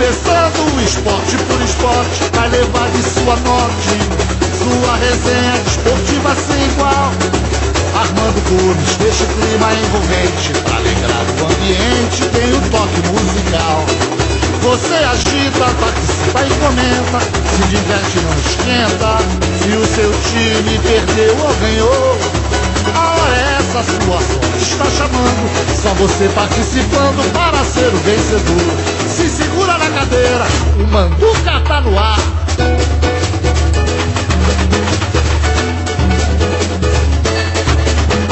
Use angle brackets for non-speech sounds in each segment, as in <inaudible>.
começando esporte por esporte, vai levar de sua norte, sua resenha esportiva sem igual. Armando Gomes, deixa o clima envolvente, pra alegrar o ambiente, tem o toque musical. Você agita, participa e comenta, se diverte não esquenta, se o seu time perdeu ou ganhou. A hora é essa, sua sorte está chamando. Só você participando para ser o vencedor. Se segura na cadeira, o Manduca tá no ar.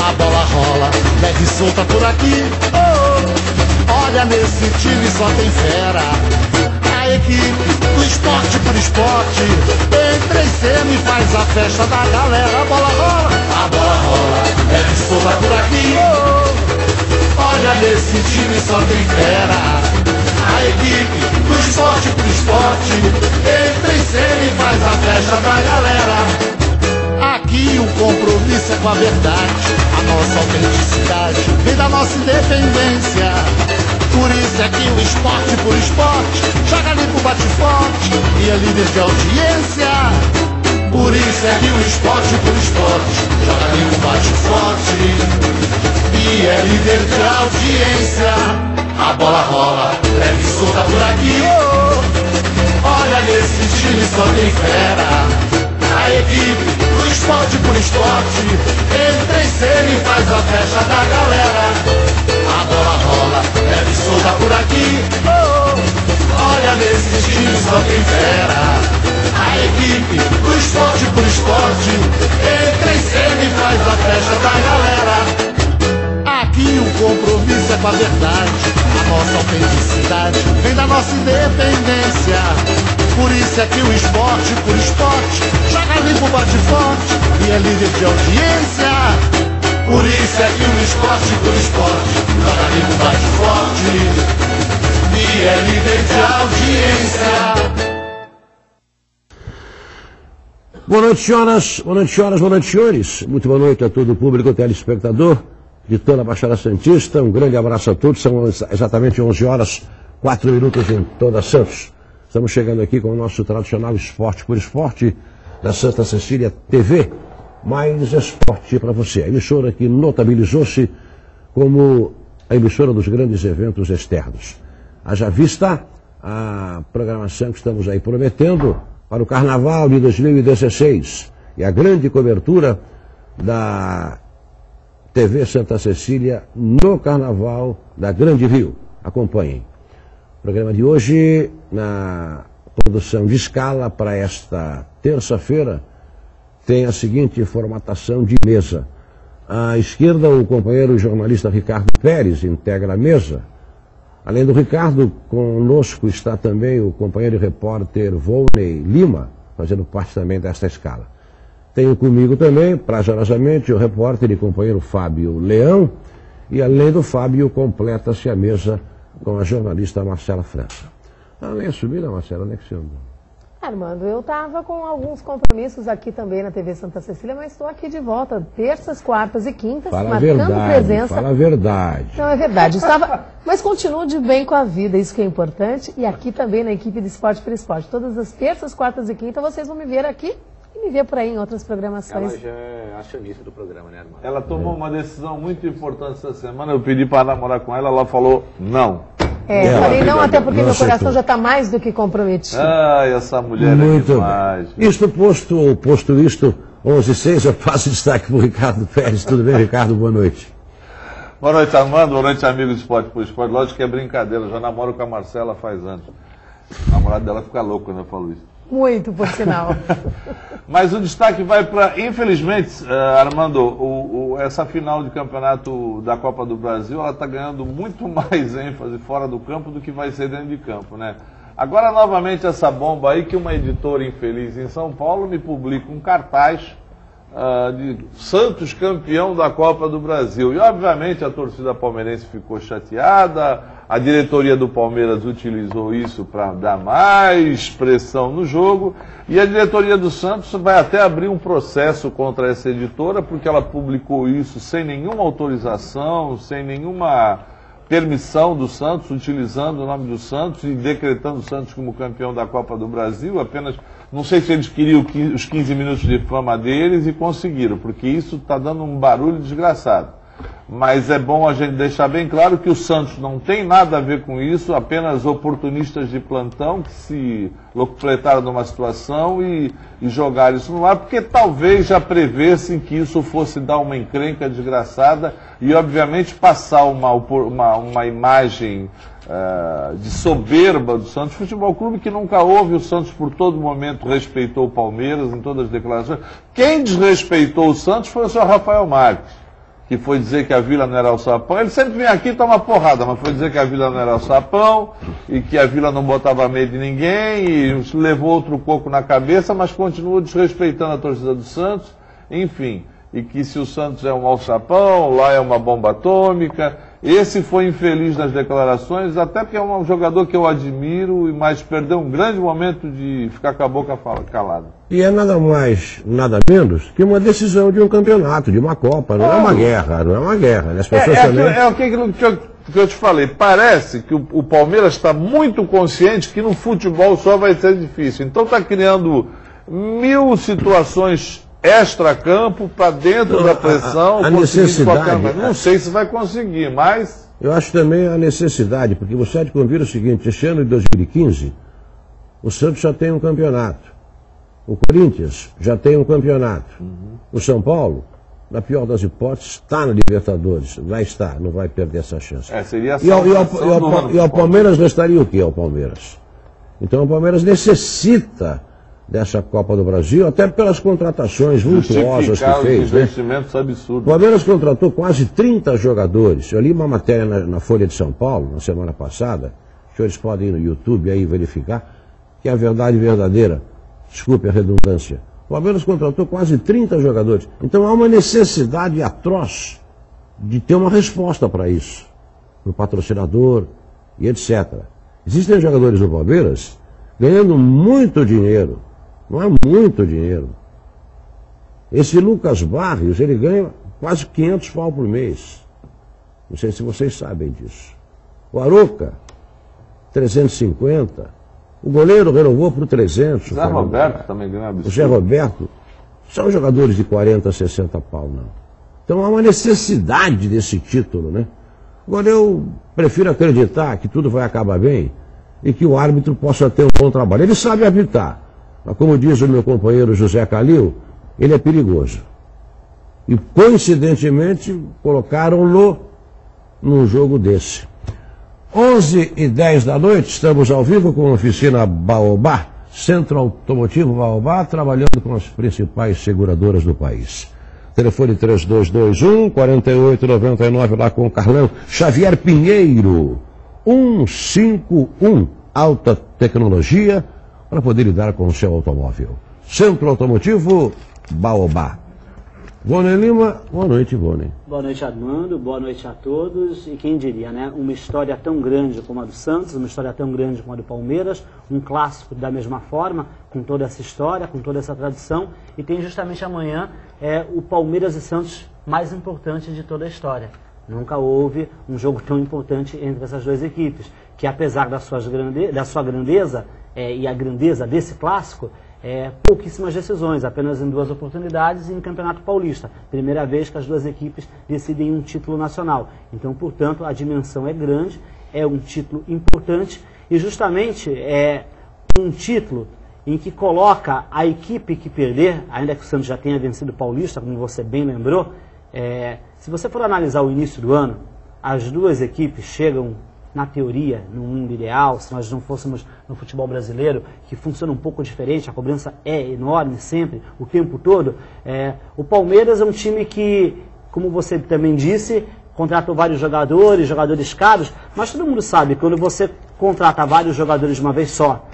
A bola rola, leve solta por aqui. Oh, olha nesse time só tem fera a equipe do esporte por esporte. Entra em cena e faz a festa da galera. A bola rola, a bola rola, é de solta por aqui. Olha nesse time só tem fera. A equipe do esporte por esporte. Entra em cena e faz a festa da galera. Aqui o compromisso é com a verdade, a nossa autenticidade vem da nossa independência. Por isso é que o esporte por esporte joga limpo, bate forte e é líder de audiência. Por isso é que o esporte por esporte joga limpo, bate forte e é líder de audiência. A bola rola, leve e solta por aqui. Olha nesse time só tem fera. A equipe esporte por esporte entra em cena e faz a festa da galera. A bola rola, leve solta por aqui. Oh, olha nesse time só tem fera. A equipe do esporte por esporte entra em cena e faz a festa da galera. Aqui o compromisso é com a verdade, a nossa autenticidade vem da nossa independência. Por isso é que o esporte por esporte joga limpo, bate forte e é líder de audiência. Por isso é que o esporte por esporte joga limpo, bate forte e é líder de audiência. Boa noite, senhoras, boa noite, senhoras, boa noite, senhores. Muito boa noite a todo o público telespectador de toda a Baixada Santista. Um grande abraço a todos. São exatamente 11 horas, 4 minutos em toda Santos. Estamos chegando aqui com o nosso tradicional Esporte por Esporte da Santa Cecília TV mais esporte para você. A emissora que notabilizou-se como a emissora dos grandes eventos externos. Haja vista a programação que estamos aí prometendo para o Carnaval de 2016 e a grande cobertura da TV Santa Cecília no Carnaval da Grande Rio. Acompanhem. Programa de hoje, na produção de escala para esta terça-feira, tem a seguinte formatação de mesa. À esquerda, o companheiro jornalista Ricardo Pérez integra a mesa. Além do Ricardo, conosco está também o companheiro e repórter Volney Lima, fazendo parte também desta escala. Tenho comigo também, prazerosamente, o repórter e companheiro Fábio Leão, e além do Fábio, completa-se a mesa com a jornalista Marcela França. Ah, nem subida, Marcela, nem que você andou. Armando, eu estava com alguns compromissos aqui também na TV Santa Cecília, mas estou aqui de volta, terças, quartas e quintas, fala marcando verdade, presença. Fala a verdade. Não, é verdade. Estava, <laughs> mas continuo de bem com a vida, isso que é importante. E aqui também na equipe de Esporte por Esporte. Todas as terças, quartas e quintas vocês vão me ver aqui e me ver por aí em outras programações. Ela já é acionista do programa, né, Armando? Ela tomou uma decisão muito importante essa semana. Eu pedi para namorar com ela, ela falou não. É, Ela falei não, até porque não meu coração já está mais do que comprometido. Ai, essa mulher Muito é demais. bem. Isto posto, posto isto, 11 e 6, eu passo destaque para o Ricardo Pérez. Tudo bem, Ricardo? Boa noite. Boa noite, Armando. Boa noite, amigos do Esporte por Esporte. Lógico que é brincadeira. Eu já namoro com a Marcela faz anos. O namorado dela fica louco quando eu falo isso. Muito, por sinal. <laughs> Mas o destaque vai para, infelizmente, eh, Armando, o- o- essa final de campeonato da Copa do Brasil, ela está ganhando muito <laughs> mais ênfase fora do campo do que vai ser dentro de campo, né? Agora, novamente, essa bomba aí que uma editora infeliz em São Paulo me publica um cartaz ah, de Santos campeão da Copa do Brasil. E, obviamente, a torcida palmeirense ficou chateada, a diretoria do Palmeiras utilizou isso para dar mais pressão no jogo, e a diretoria do Santos vai até abrir um processo contra essa editora, porque ela publicou isso sem nenhuma autorização, sem nenhuma permissão do Santos, utilizando o nome do Santos e decretando o Santos como campeão da Copa do Brasil, apenas, não sei se eles queriam os 15 minutos de fama deles e conseguiram, porque isso está dando um barulho desgraçado. Mas é bom a gente deixar bem claro que o Santos não tem nada a ver com isso, apenas oportunistas de plantão que se locupletar numa situação e, e jogar isso no ar, porque talvez já prevessem que isso fosse dar uma encrenca desgraçada e, obviamente, passar uma, uma, uma imagem uh, de soberba do Santos Futebol Clube, que nunca houve. O Santos, por todo momento, respeitou o Palmeiras em todas as declarações. Quem desrespeitou o Santos foi o senhor Rafael Marques que foi dizer que a vila não era o sapão. Ele sempre vem aqui e toma porrada, mas foi dizer que a vila não era o sapão e que a vila não botava medo de ninguém e levou outro coco na cabeça, mas continua desrespeitando a torcida do Santos, enfim. E que se o Santos é um alçapão, lá é uma bomba atômica, esse foi infeliz nas declarações, até porque é um jogador que eu admiro, mas perdeu um grande momento de ficar com a boca calada. E é nada mais, nada menos que uma decisão de um campeonato, de uma Copa. Não é uma guerra, não é uma guerra. Né? As pessoas é, é, também... é o que, que, eu, que eu te falei. Parece que o, o Palmeiras está muito consciente que no futebol só vai ser difícil. Então está criando mil situações extra-campo para dentro da pressão. A, a necessidade. Não sei se vai conseguir, mas. Eu acho também a necessidade, porque você há de convir o seguinte: este ano de 2015, o Santos já tem um campeonato. O Corinthians já tem um campeonato. Uhum. O São Paulo, na pior das hipóteses, está na Libertadores. Vai estar, não vai perder essa chance. É, seria e, ao, e, ao, e, ao, e ao Palmeiras restaria o que ao Palmeiras? Então o Palmeiras necessita dessa Copa do Brasil, até pelas contratações vultuosas que fez. Né? investimentos absurdos. O Palmeiras contratou quase 30 jogadores. Eu li uma matéria na, na, Folha de São Paulo, na semana passada, os senhores podem ir no YouTube aí verificar, que é a verdade verdadeira. Desculpe a redundância. O Palmeiras contratou quase 30 jogadores. Então há uma necessidade atroz de ter uma resposta para isso. Para o patrocinador e etc. Existem jogadores do Palmeiras ganhando muito dinheiro não é muito dinheiro. Esse Lucas Barrios, ele ganha quase 500 pau por mês. Não sei se vocês sabem disso. O Aroca, 350. O goleiro renovou por 300. O Zé Roberto também ganha absurdo. O Zé Roberto. São jogadores de 40, 60 pau, não. Então há uma necessidade desse título, né? Agora eu prefiro acreditar que tudo vai acabar bem e que o árbitro possa ter um bom trabalho. Ele sabe apitar. Mas como diz o meu companheiro José Calil, ele é perigoso. E coincidentemente colocaram-no num jogo desse. 11 e 10 da noite, estamos ao vivo com a oficina Baobá, Centro Automotivo Baobá, trabalhando com as principais seguradoras do país. Telefone 3221 4899 lá com o Carlão. Xavier Pinheiro, 151, alta tecnologia para poder lidar com o seu automóvel. Centro Automotivo Baobá. Vone Lima, boa noite, Vone. Boa noite, Armando, boa noite a todos. E quem diria, né? Uma história tão grande como a do Santos, uma história tão grande como a do Palmeiras, um clássico da mesma forma, com toda essa história, com toda essa tradição. E tem justamente amanhã é, o Palmeiras e Santos mais importante de toda a história. Nunca houve um jogo tão importante entre essas duas equipes, que apesar da, grande, da sua grandeza, é, e a grandeza desse clássico, é, pouquíssimas decisões, apenas em duas oportunidades e em Campeonato Paulista. Primeira vez que as duas equipes decidem um título nacional. Então, portanto, a dimensão é grande, é um título importante e justamente é um título em que coloca a equipe que perder, ainda que o Santos já tenha vencido o Paulista, como você bem lembrou, é, se você for analisar o início do ano, as duas equipes chegam na teoria, no mundo ideal, se nós não fôssemos no futebol brasileiro, que funciona um pouco diferente, a cobrança é enorme sempre, o tempo todo. É, o Palmeiras é um time que, como você também disse, contratou vários jogadores, jogadores caros, mas todo mundo sabe, quando você contrata vários jogadores de uma vez só,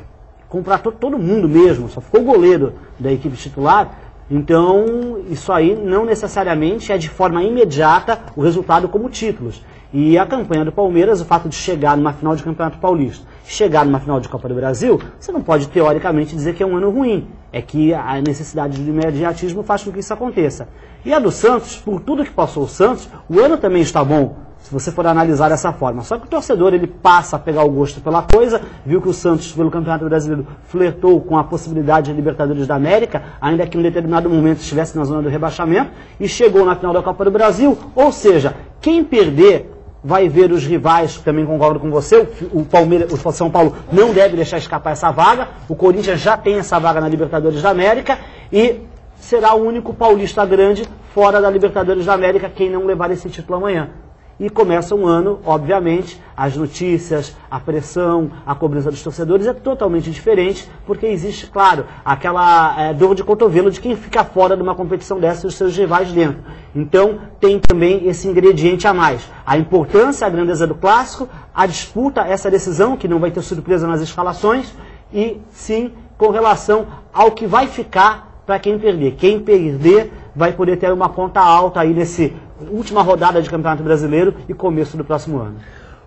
contratou todo mundo mesmo, só ficou o goleiro da equipe titular, então isso aí não necessariamente é de forma imediata o resultado como títulos. E a campanha do Palmeiras, o fato de chegar numa final de Campeonato Paulista, chegar numa final de Copa do Brasil, você não pode teoricamente dizer que é um ano ruim. É que a necessidade de imediatismo faz com que isso aconteça. E a do Santos, por tudo que passou o Santos, o ano também está bom. se você for analisar dessa forma. Só que o torcedor ele passa a pegar o gosto pela coisa, viu que o Santos, pelo Campeonato Brasileiro, flertou com a possibilidade de Libertadores da América, ainda que em determinado momento estivesse na zona do rebaixamento, e chegou na final da Copa do Brasil. Ou seja, quem perder vai ver os rivais, também concordo com você, o, Palmeiras, o São Paulo não deve deixar escapar essa vaga, o Corinthians já tem essa vaga na Libertadores da América e será o único paulista grande fora da Libertadores da América quem não levar esse título amanhã. E começa um ano, obviamente, as notícias, a pressão, a cobrança dos torcedores é totalmente diferente, porque existe, claro, aquela é, dor de cotovelo de quem fica fora de uma competição dessa e os seus rivais dentro. Então, tem também esse ingrediente a mais. A importância, a grandeza do clássico, a disputa, essa decisão, que não vai ter surpresa nas escalações, e sim com relação ao que vai ficar para quem perder. Quem perder vai poder ter uma conta alta aí nesse última rodada de Campeonato Brasileiro e começo do próximo ano.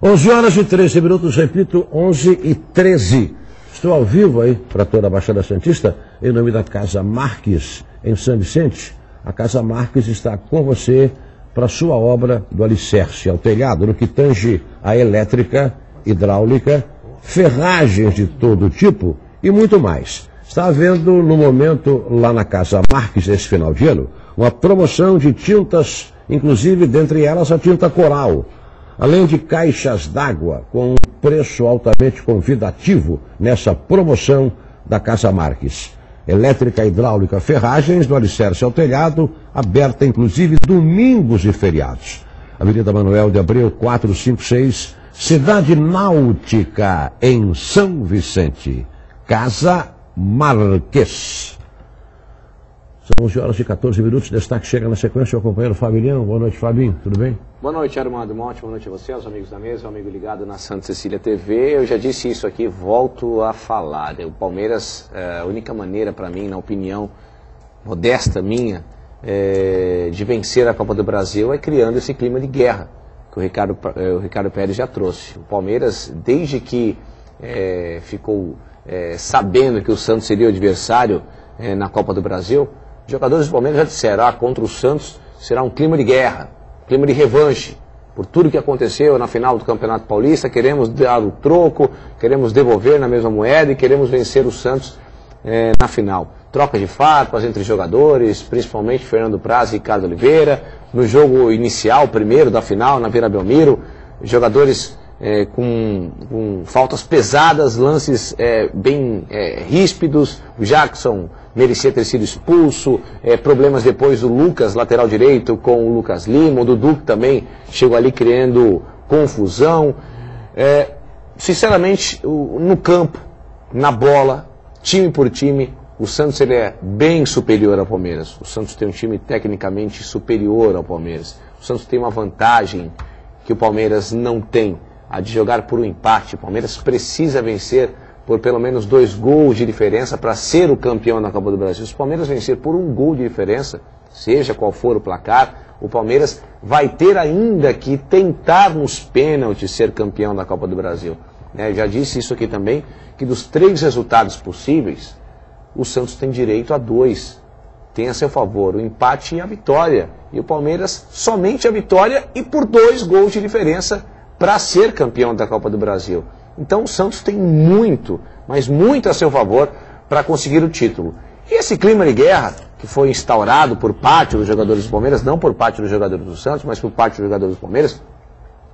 11 horas e 13 minutos, repito, 11 e 13. Estou ao vivo aí para toda a Baixada Santista, em nome da Casa Marques, em São Vicente. A Casa Marques está com você para sua obra do alicerce ao telhado, no que tange a elétrica, hidráulica, ferragens de todo tipo e muito mais. Está havendo, no momento, lá na Casa Marques, esse final de ano, uma promoção de tintas inclusive dentre elas a tinta coral, além de caixas d'água com um preço altamente convidativo nessa promoção da Casa Marques. Elétrica, hidráulica, ferragens do alicerce ao telhado, aberta inclusive domingos e feriados. Avenida Manuel de Abreu 456, Cidade Náutica, em São Vicente. Casa Marques. São 11 horas e 14 minutos. Destaque chega na sequência o companheiro Fabinho. Boa noite, Fabinho. Tudo bem? Boa noite, Armando. Uma ótima noite a você, aos amigos da mesa, ao amigo ligado na Santa Cecília TV. Eu já disse isso aqui, volto a falar. O Palmeiras, é, a única maneira para mim, na opinião modesta minha, é, de vencer a Copa do Brasil é criando esse clima de guerra que o Ricardo, é, o Ricardo Pérez já trouxe. O Palmeiras, desde que é, ficou sabendo que o Santos seria o adversário na Copa do Brasil, os jogadores do Palmeiras já disseram, ah, contra o Santos será um clima de guerra, clima de revanche. Por tudo que aconteceu na final do Campeonato Paulista, queremos dar o troco, queremos devolver na mesma moeda e queremos vencer o Santos eh, na final. Troca de farpas entre jogadores, principalmente Fernando Praz e Ricardo Oliveira. No jogo inicial, primeiro da final, na Vila Belmiro, jogadores é, com, com, faltas pesadas, lances é, bem ríspidos. O Jackson merecia ter sido expulso. É, problemas depois do Lucas, lateral direito, com o Lucas Lima. O Dudu também chegou ali criando confusão. É, sinceramente, no campo, na bola, time por time, o Santos ele é bem superior ao Palmeiras. O Santos tem um time tecnicamente superior ao Palmeiras. O Santos tem uma vantagem que o Palmeiras não tem a de jogar por um empate. O Palmeiras precisa vencer por pelo menos dois gols de diferença para ser o campeão da Copa do Brasil. Se o Palmeiras vencer por um gol de diferença, seja qual for o placar, o Palmeiras vai ter ainda que tentar nos pênaltis ser campeão da Copa do Brasil. Né? Já disse isso aqui também, que dos três resultados possíveis, o Santos tem direito a dois. Tem a seu favor o empate e a vitória. E o Palmeiras somente a vitória e por dois gols de diferença para ser campeão da Copa do Brasil. Então o Santos tem muito, mas muito a seu favor para conseguir o título. E esse clima de guerra que foi instaurado por parte dos jogadores do Palmeiras, não por parte dos jogadores do Santos, mas por parte dos jogadores do Palmeiras,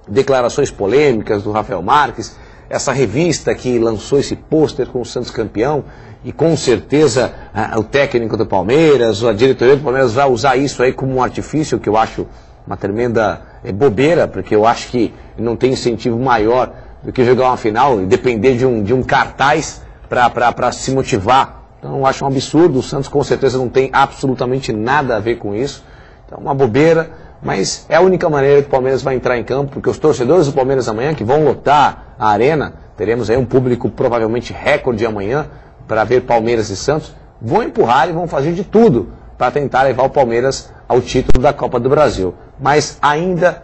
declarações polêmicas do Rafael Marques, essa revista que lançou esse pôster com o Santos campeão, e com certeza o técnico do Palmeiras, a diretoria do Palmeiras vai usar isso aí como um artifício, que eu acho uma tremenda é, bobeira, porque eu acho que não tem incentivo maior do que jogar uma final e depender de um, de um cartaz para se motivar. Então acho um absurdo, o Santos com certeza não tem absolutamente nada a ver com isso. Então uma bobeira, mas é a única maneira que o Palmeiras vai entrar em campo, porque os torcedores do Palmeiras amanhã, que vão lotar a arena, teremos aí um público provavelmente recorde amanhã para ver Palmeiras e Santos, vão empurrar e vão fazer de tudo para tentar levar o Palmeiras ao título da Copa do Brasil. Mas ainda,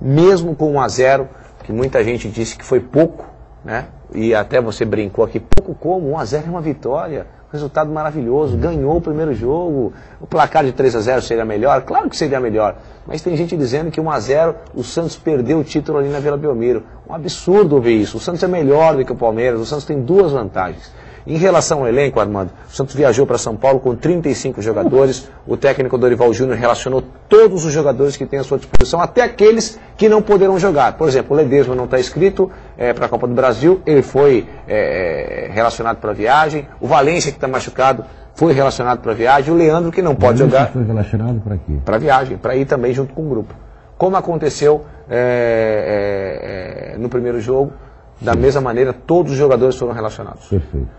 mesmo com 1 a 0 que muita gente disse que foi pouco, né? E até você brincou aqui, pouco como? 1 a 0 é uma vitória. Resultado maravilhoso, ganhou o primeiro jogo. O placar de 3 a 0 seria melhor? Claro que seria melhor. Mas tem gente dizendo que 1 a 0 o Santos perdeu o título ali na Vila Belmiro. Um absurdo ouvir isso. O Santos é melhor do que o Palmeiras, o Santos tem duas vantagens. Em relação ao elenco, Armando, o Santos viajou para São Paulo com 35 jogadores. O técnico Dorival Júnior relacionou todos os jogadores que tem à sua disposição, até aqueles que não poderão jogar. Por exemplo, o Ledesma não está inscrito é, para a Copa do Brasil, ele foi é, relacionado para a viagem. O Valência, que está machucado, foi relacionado para a viagem. O Leandro, que não pode jogar. foi relacionado para quê? Para a viagem, para ir também junto com o grupo. Como aconteceu é, é, é no primeiro jogo, da mesma maneira, todos os jogadores foram relacionados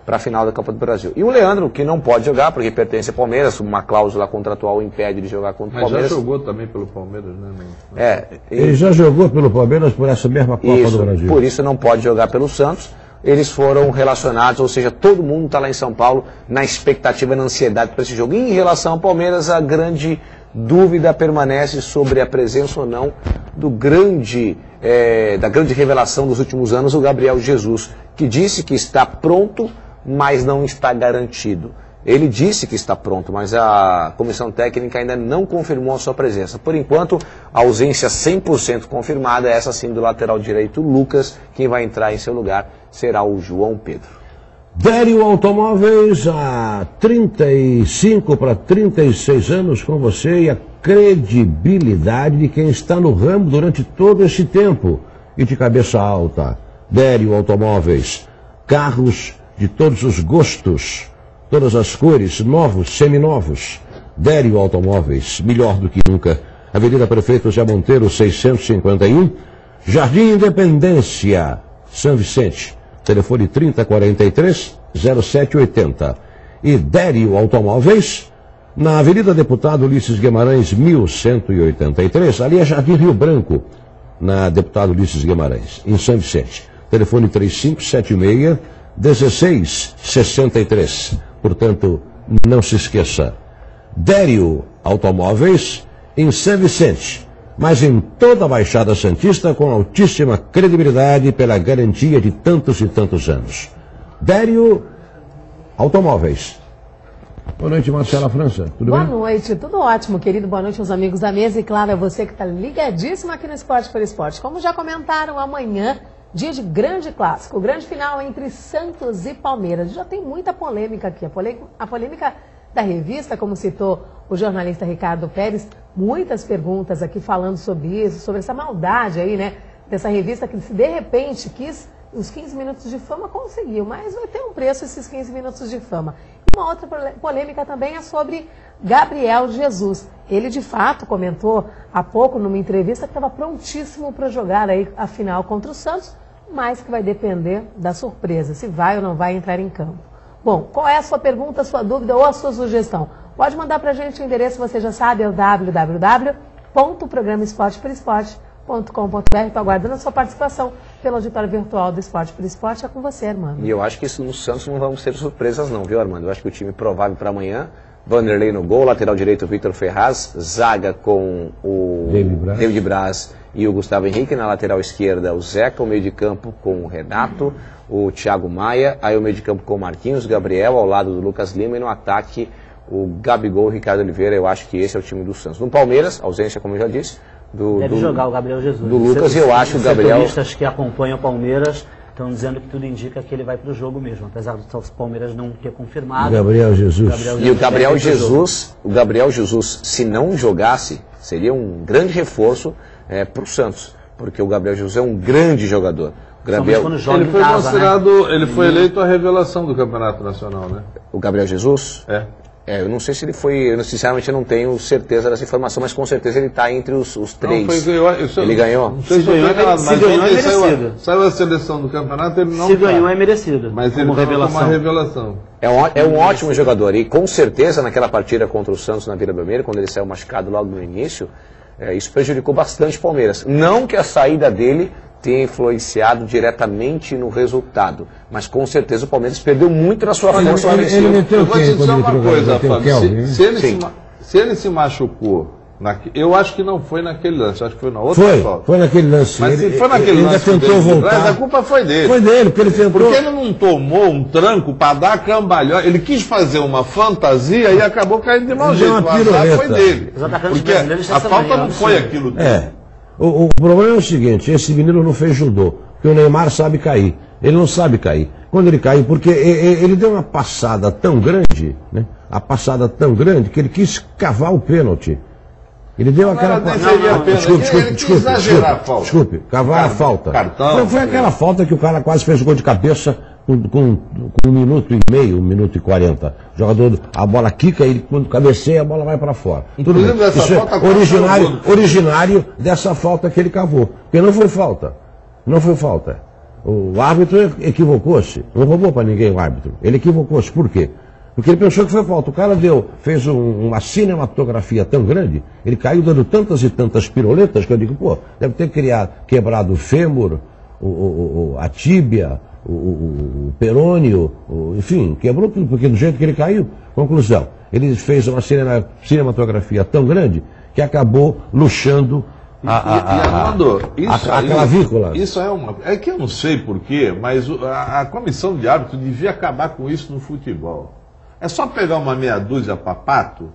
para a final da Copa do Brasil. E o Leandro, que não pode jogar, porque pertence ao Palmeiras, uma cláusula contratual impede de jogar contra o Palmeiras. Mas já jogou também pelo Palmeiras, né? É, ele já jogou pelo Palmeiras por essa mesma Copa isso, do Brasil. Por isso não pode jogar pelo Santos. Eles foram relacionados, ou seja, todo mundo está lá em São Paulo na expectativa e na ansiedade para esse jogo. E em relação ao Palmeiras, a grande dúvida permanece sobre a presença ou não do grande, é, da grande revelação dos últimos anos, o Gabriel Jesus, que disse que está pronto, mas não está garantido. Ele disse que está pronto, mas a comissão técnica ainda não confirmou a sua presença. Por enquanto, a ausência 100% confirmada é essa sim do lateral direito Lucas. Quem vai entrar em seu lugar será o João Pedro. Dério Automóveis, há 35 para 36 anos com você e a credibilidade de quem está no ramo durante todo esse tempo e de cabeça alta. Dério Automóveis, carros de todos os gostos, todas as cores, novos, seminovos. Dério Automóveis, melhor do que nunca. Avenida Prefeito Zé Monteiro, 651, Jardim Independência, São Vicente. Telefone 3043 0780. E Dério Automóveis, na Avenida Deputado Ulisses Guimarães, 1183, ali é Jardim Rio Branco, na Deputado Ulisses Guimarães, em São Vicente. Telefone 3576 1663. Portanto, não se esqueça. Dério Automóveis, em São Vicente mas em toda a Baixada Santista com altíssima credibilidade pela garantia de tantos e tantos anos. Dério Automóveis. Boa noite, Marcela França. Tudo Boa bem? Boa noite, tudo ótimo, querido. Boa noite aos amigos da mesa e, claro, é você que está ligadíssimo aqui no Esporte por Esporte. Como já comentaram, amanhã, dia de grande clássico, o grande final entre Santos e Palmeiras. Já tem muita polêmica aqui. A polêmica da revista, como citou o jornalista Ricardo Pérez, muitas perguntas aqui falando sobre isso, sobre essa maldade aí, né? Dessa revista que se de repente quis os 15 minutos de fama, conseguiu, mas vai ter um preço esses 15 minutos de fama. Uma outra polêmica também é sobre Gabriel Jesus. Ele de fato comentou há pouco numa entrevista que estava prontíssimo para jogar aí a final contra o Santos, mas que vai depender da surpresa, se vai ou não vai entrar em campo. Bom, qual é a sua pergunta, a sua dúvida ou a sua sugestão? Pode mandar para a gente o endereço, você já sabe, é o www.programaesportepelesporte.com.br. Estou aguardando a sua participação pelo auditório virtual do Esporte por Esporte. É com você, Armando. E eu acho que isso no Santos não vamos ter surpresas não, viu, Armando? Eu acho que o time provável para amanhã, Vanderlei no gol, lateral direito Vitor Ferraz, zaga com o David Braz. David Braz e o Gustavo Henrique, na lateral esquerda o Zeca, o meio de campo com o Renato, o Thiago Maia, aí o meio de campo com o Marquinhos, Gabriel, ao lado do Lucas Lima, e no ataque o Gabigol, o Ricardo Oliveira, eu acho que esse é o time do Santos. No Palmeiras, ausência, como eu já disse, do, Deve do, jogar o Gabriel Jesus. do Lucas, eu acho que o Gabriel... Os que acompanham o Palmeiras estão dizendo que tudo indica que ele vai para o jogo mesmo, apesar do Palmeiras não ter confirmado. Gabriel Jesus. Gabriel E o Gabriel pro jogo. Jesus, o Gabriel Jesus, se não jogasse, seria um grande reforço para o Santos, porque o Gabriel Jesus é um grande jogador. Gabriel, quando joga Ele foi casa, né? considerado, ele foi eleito a revelação do Campeonato Nacional, né? o Gabriel Jesus, É. é, eu não sei se ele foi, eu sinceramente eu não tenho certeza dessa informação, mas com certeza ele está entre os, os três. Não, foi, eu, isso, Ele ganhou? Não sei Se eu ganhou, enganado, se ganhou, é saiu, merecido. a, saiu a seleção do campeonato, ele não Se tá. ganhou é merecido. Mas ele como revelação. como uma revelação. É um, é um ótimo jogador e com certeza naquela partida contra o Santos na Vila Belmiro, quando ele saiu machucado logo no início, é, isso prejudicou bastante o Palmeiras. Não que a saída dele tenha influenciado diretamente no resultado, mas com certeza o Palmeiras perdeu muito na sua força ele- ele meteu Eu vou te dizer uma coisa, Fábio. Se, se ele se, ele se machucou Eu acho que não foi naquele lance, acho que foi na outra Foi, falta. foi naquele lance. Mas se Ele- foi naquele ele lance ainda tentou voltar. a culpa foi dele. Foi dele, porque ele tentou. Porque ele não tomou um tranco para dar cambalhota. Ele quis fazer uma fantasia e acabou caindo de mau jeito. O azar foi dele. Porque a falta não é foi absurdo. aquilo tudo. É. O, o problema é o seguinte, esse menino não fez judô, porque o Neymar sabe cair. Ele não sabe cair. Quando ele caiu, porque ele deu uma passada tão grande, né? A passada tão grande que ele quis cavar o pênalti. Ele deu aquela nem pa- seria pênalti. Desculpe, desculpe, desculpe. desculpe, a falta. Desculpe, cavar a falta. cartão, Foi, foi aquela falta que o cara quase fez o gol de cabeça com, com- com um minuto e meio, um minuto e quarenta. O jogador, a bola quica, ele quando cabeceia, a bola vai para fora. Tudo bem. Isso é falta quase originário, originário dessa falta que ele cavou. Porque não foi falta. Não foi falta. O árbitro equivocou-se. Não roubou para ninguém o árbitro. Ele equivocou-se. Por quê? Porque ele pensou que foi falta. O cara deu, fez um- uma cinematografia tão grande, ele caiu dando tantas e tantas piroletas que eu digo, pô, deve ter criado, quebrado o fêmur, o, o- o- a tíbia, o, o- o perônio, o- enfim, quebrou tudo, porque do jeito que ele caiu. Conclusão, ele fez uma cinema- cinematografia tão grande que acabou luxando a, a, e, Armando, a, isso a clavícula. Isso é uma. É que eu não sei porquê, mas a, a comissão de árbitro devia acabar com isso no futebol. É só pegar uma meia dúzia papato.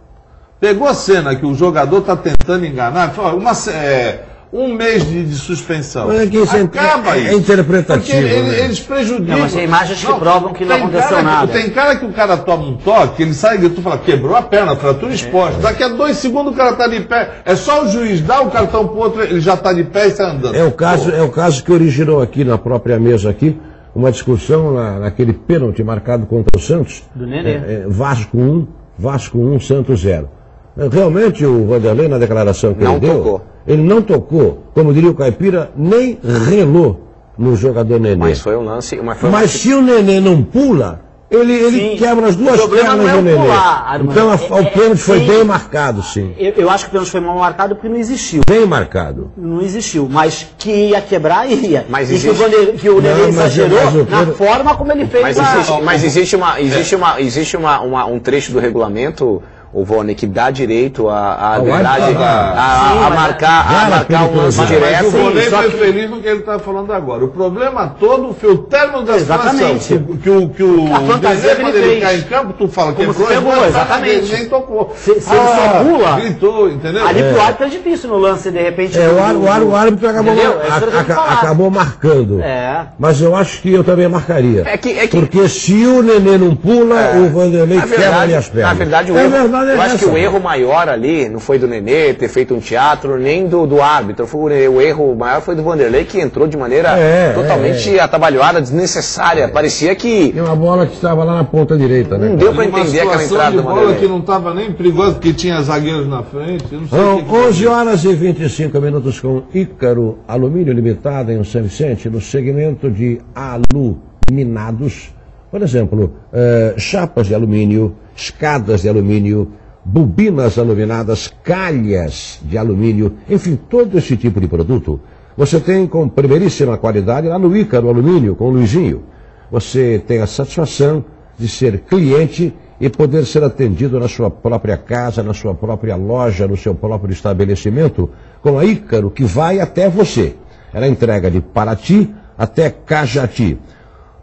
Pegou a cena que o jogador está tentando enganar, fala, uma, é, um mês de, de suspensão. Mas é que isso é- Acaba é isso. interpretativo, Porque ele- né? eles prejudicam. Não, mas tem imagens que provam que não aconteceu cara que- nada. Tem cara que o cara toma um toque, ele sai e tu fala, quebrou a perna, fratura exposta. Daqui a dois segundos o cara está de pé. É só o juiz dar o cartão pro outro, ele já está de pé e sai andando. É o caso, é o caso que originou aqui na própria mesa aqui uma discussão na, naquele pênalti marcado contra o Santos. Do Nenê. É, é, Vasco 1, Vasco 1, Santos 0. É, Realmente o Vanderlei, na declaração que Não ele deu, tocou. ele não tocou, como diria o Caipira, nem relou no jogador Nenê. Mas foi um lance. Mas foi um Mas lance- se o Nenê não pula, ele, ele Sim. quebra as duas pernas é do Nenê. pular, então a- É- o pênalti foi sim. bem marcado, sim. Eu, eu acho que o pênalti foi mal marcado porque não existiu. Bem marcado. Não existiu, mas que ia quebrar, ia. Mas e existe- que o, Vander- que o Nenê mas- exagerou mas na forma como ele fez Mas a- existe, mas existe, uma, existe, uma, existe uma, uma- um trecho do regulamento, o Vone, que dá direito à, Ao arbitragem árbitro, a, a- mas- marcar, a marcar um lance perigoso. Mas direto. o Ronei só foi que- feliz no que ele está falando agora. O problema todo foi o término da Exatamente. situação. Que, o- que o, que o A fantasia que quando ele cai em campo, tu fala as pegou, duas pernas exatamente. dele, nem tocou. Se- se ele só pula- Gritou, entendeu? Ali pro árbitro é difícil no lance, de repente. É, o, ar- o, ar- o árbitro acabou, É que a- que a- acabou marcando. É. Mas eu acho que eu também marcaria. É que- é que- Porque se o Nenê não pula, o Vanderlei quebra ali as pernas. na verdade, o É erro, verdade é eu acho que o erro maior ali não foi do Nenê ter feito um teatro, nem do, do árbitro. Foi, o erro maior foi do Vanderlei, que entrou de maneira É, totalmente atabalhoada, desnecessária. Parecia que Tem uma bola que estava lá na ponta direita, né? não deu para entender aquela situação entrada de do bola Vanderlei. que não estava nem perigosa, porque tinha zagueiros na frente. Eu não que 11 horas e 25 minutos com Ícaro Alumínio Limitada em São Vicente, no segmento de aluminados. Por exemplo, eh, chapas de alumínio, escadas de alumínio, bobinas aluminadas, calhas de alumínio, enfim, todo esse tipo de produto. Você tem com primeiríssima qualidade lá no Ícaro Alumínio, com o Luizinho. Você tem a satisfação de ser cliente e poder ser atendido na sua própria casa, na sua própria loja, no seu próprio estabelecimento, com a Ícaro, que vai até você. Ela entrega de Paraty até Cajati.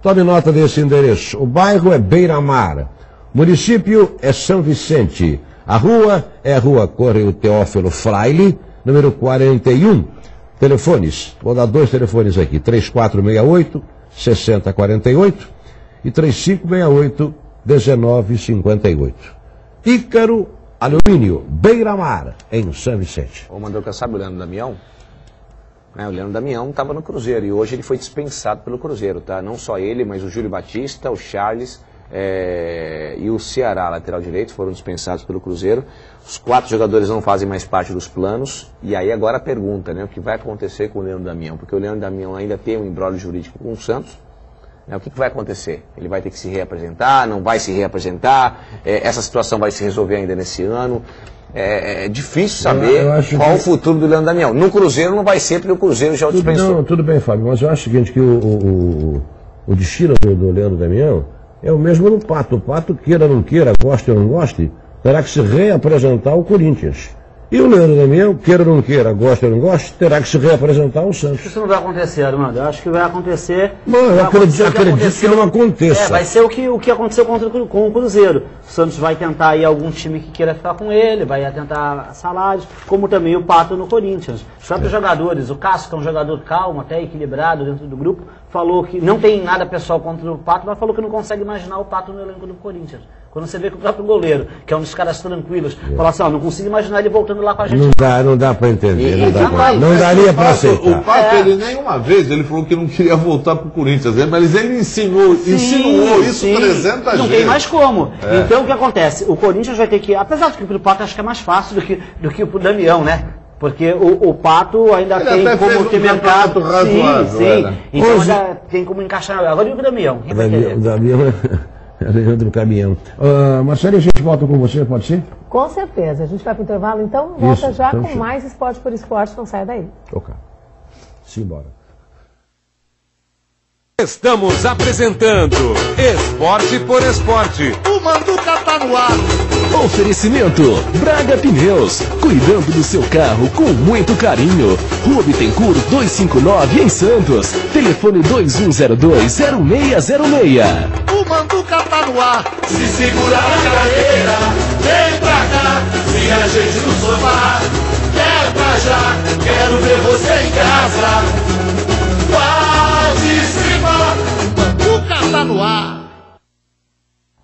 Tome nota desse endereço. O bairro é Beira Mar. Município é São Vicente. A rua é a Rua Correio Teófilo Fraile, número 41. Telefones. Vou dar dois telefones aqui. 3468 6048 e 3568 1958. Ícaro Alumínio, Beira Mar, em São Vicente. Ô, Manduca, sabe o Leandro Damião? Né, o Leandro Damião estava no Cruzeiro e hoje ele foi dispensado pelo Cruzeiro, tá? Não só ele, mas o Júlio Batista, o Charles eh, e o Ceará, lateral direito, foram dispensados pelo Cruzeiro. Os quatro jogadores não fazem mais parte dos planos. E aí agora a pergunta, né? O que vai acontecer com o Leandro Damião? Porque o Leandro Damião ainda tem um embrólio jurídico com o Santos. né, o que, que vai acontecer? Ele vai ter que se reapresentar, não vai se reapresentar, eh, essa situação vai se resolver ainda nesse ano. É, é difícil saber eu acho qual que- o futuro do Leandro Damião. No Cruzeiro não vai ser, porque o Cruzeiro já o dispensou. não, tudo bem, Fábio, mas eu acho o seguinte, que o, o, o, o destino do, do Leandro Damião é o mesmo no Pato. O Pato, queira ou não queira, goste ou não goste, terá que se reapresentar ao Corinthians. E o Leandro Damião, queira ou não queira, gosta ou não gosta, terá que se reapresentar ao Santos. Isso não vai acontecer, Armando. Eu acho que vai acontecer. Eu vai acredito- acontecer acredito que não aconteça. É, vai ser o que, o que aconteceu contra, com o Cruzeiro. O Santos vai tentar ir algum time que queira ficar com ele, vai tentar salários, como também o Pato no Corinthians. Os próprios jogadores, o Cássio, que é um jogador calmo, até equilibrado dentro do grupo, falou que não tem nada pessoal contra o Pato, mas falou que não consegue imaginar o Pato no elenco do Corinthians. Quando você vê que o próprio goleiro, que é um dos caras tranquilos, fala assim, ó, não consigo imaginar ele voltando lá com a gente. Não dá, não dá para entender, não, dá não pra- não daria o para Pato- aceitar. O Pato, É. ele nenhuma vez, ele falou que não queria voltar pro Corinthians, né? mas ele insinuou, insinuou isso sim. 300 Não vezes. tem mais como. É. Então o que acontece? O Corinthians vai ter que, apesar de que pro Pato acho que é mais fácil do que, do que pro Damião, né? Porque o, o Pato ainda Ele tem como um ter mercado. razoável, sim, sim. era. Então Hoje- ainda tem como encaixar. Agora e o Damião? Quem O vai Damião, querer? o Damião é <laughs> Leandro Caminhão. Ah, Marcelo, a gente volta com você, pode ser? Com certeza. A gente vai para o intervalo, então volta Isso, já então com mais esporte por esporte. Não saia daí. Ok. Simbora. Estamos apresentando Esporte por Esporte. O Manduca tá no ar. Oferecimento Braga Pneus, cuidando do seu carro com muito carinho. Rua Bittencourt 259 em Santos. Telefone 21020606. O Manduca tá no ar. Se segurar a cadeira, vem pra cá. Se a gente no sofá, quer pra já. Quero ver você em casa. Manduca tá no ar.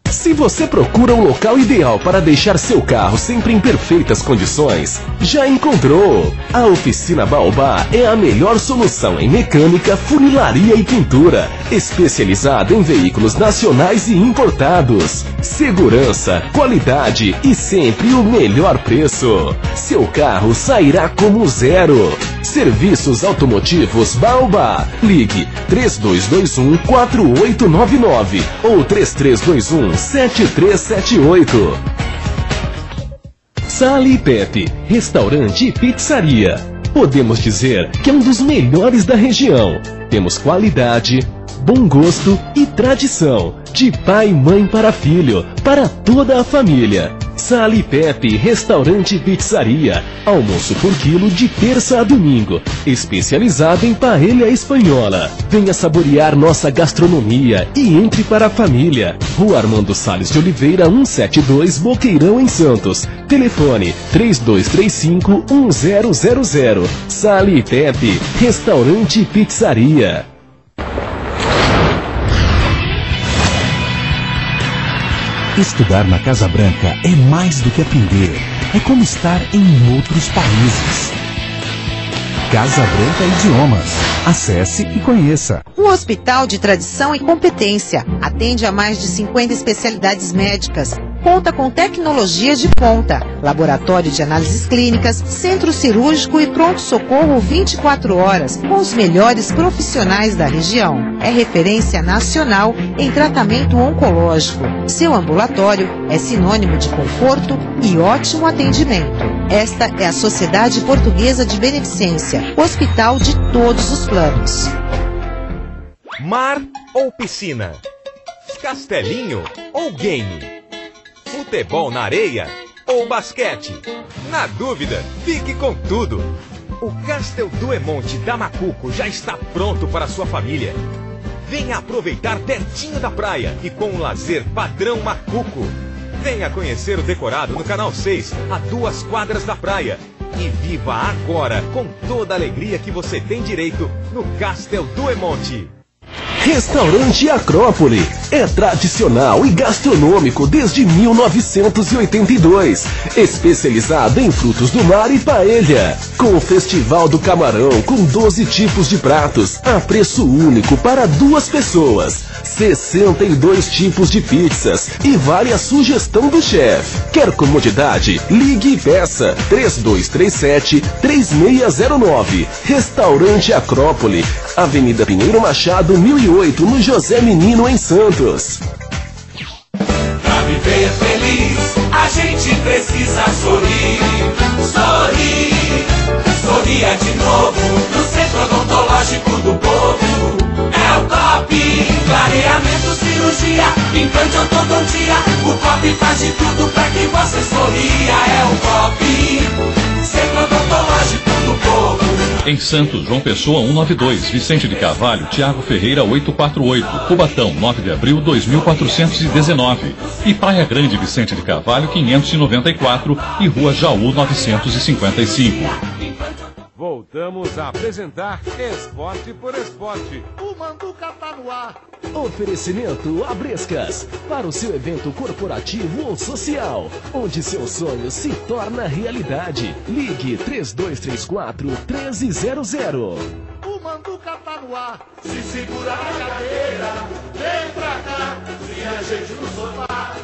Se você procura um local ideal para deixar seu carro sempre em perfeitas condições, já encontrou! A Oficina Baobá é a melhor solução em mecânica, funilaria e pintura, especializada em veículos nacionais e importados. Segurança, qualidade e sempre o melhor preço. Seu carro sairá como zero. Serviços automotivos Baobá. Ligue 3221 4899 ou 3321 7378. Sali Pepe, restaurante e pizzaria. Podemos dizer que é um dos melhores da região. Temos qualidade, bom gosto e tradição. De pai e mãe para filho, para toda a família. Sali Pepe, restaurante e pizzaria. Almoço por quilo de terça a domingo. Especializado em paella espanhola. Venha saborear nossa gastronomia e entre para a família. Rua Armando Salles de Oliveira, 172, Boqueirão, em Santos. Telefone 3235-1000. Sali Pepe, restaurante e pizzaria. Estudar na Casa Branca é mais do que aprender. É como estar em outros países. Casa Branca Idiomas. Acesse e conheça. Um hospital de tradição e competência. Atende a mais de 50 especialidades médicas. Conta com tecnologias de ponta, laboratório de análises clínicas, centro cirúrgico e pronto-socorro 24 horas, com os melhores profissionais da região. É referência nacional em tratamento oncológico. Seu ambulatório é sinônimo de conforto e ótimo atendimento. Esta é a Sociedade Portuguesa de Beneficência, hospital de todos os planos. Mar ou piscina? Castelinho ou game? Futebol na areia ou basquete? Na dúvida, fique com tudo. O Castel do Emonte da Macuco já está pronto para sua família. Venha aproveitar pertinho da praia e com o lazer padrão Macuco. Venha conhecer o decorado no Canal 6, a duas quadras da praia. E viva agora com toda a alegria que você tem direito no Castel do Emonte. Restaurante Acrópole é tradicional e gastronômico desde 1982, especializado em frutos do mar e paella, com o Festival do Camarão com 12 tipos de pratos a preço único para duas pessoas, 62 tipos de pizzas e a sugestão do chefe. Quer comodidade? Ligue e peça 3237 3609. Restaurante Acrópole, Avenida Pinheiro Machado, 1008, no José Menino, em Santos. Pra viver feliz, a gente precisa sorrir. Sorrir, sorria de novo no centro odontológico do povo. É o top, clareamento, cirurgia, implante, ortodontia. O top faz de tudo pra que você sorria. É o top. Em Santos, João Pessoa 192, Vicente de Carvalho, Tiago Ferreira 848, Cubatão 9 de abril 2419 e Praia Grande Vicente de Carvalho 594 e Rua Jaú 955. Voltamos a apresentar Esporte por Esporte. O Manduca tá no ar. Oferecimento Abrescas para o seu evento corporativo ou social, onde seu sonho se torna realidade. Ligue 3234 1300. O Manduca tá no ar. Se segura na cadeira, vem pra cá. Minha gente no sofá.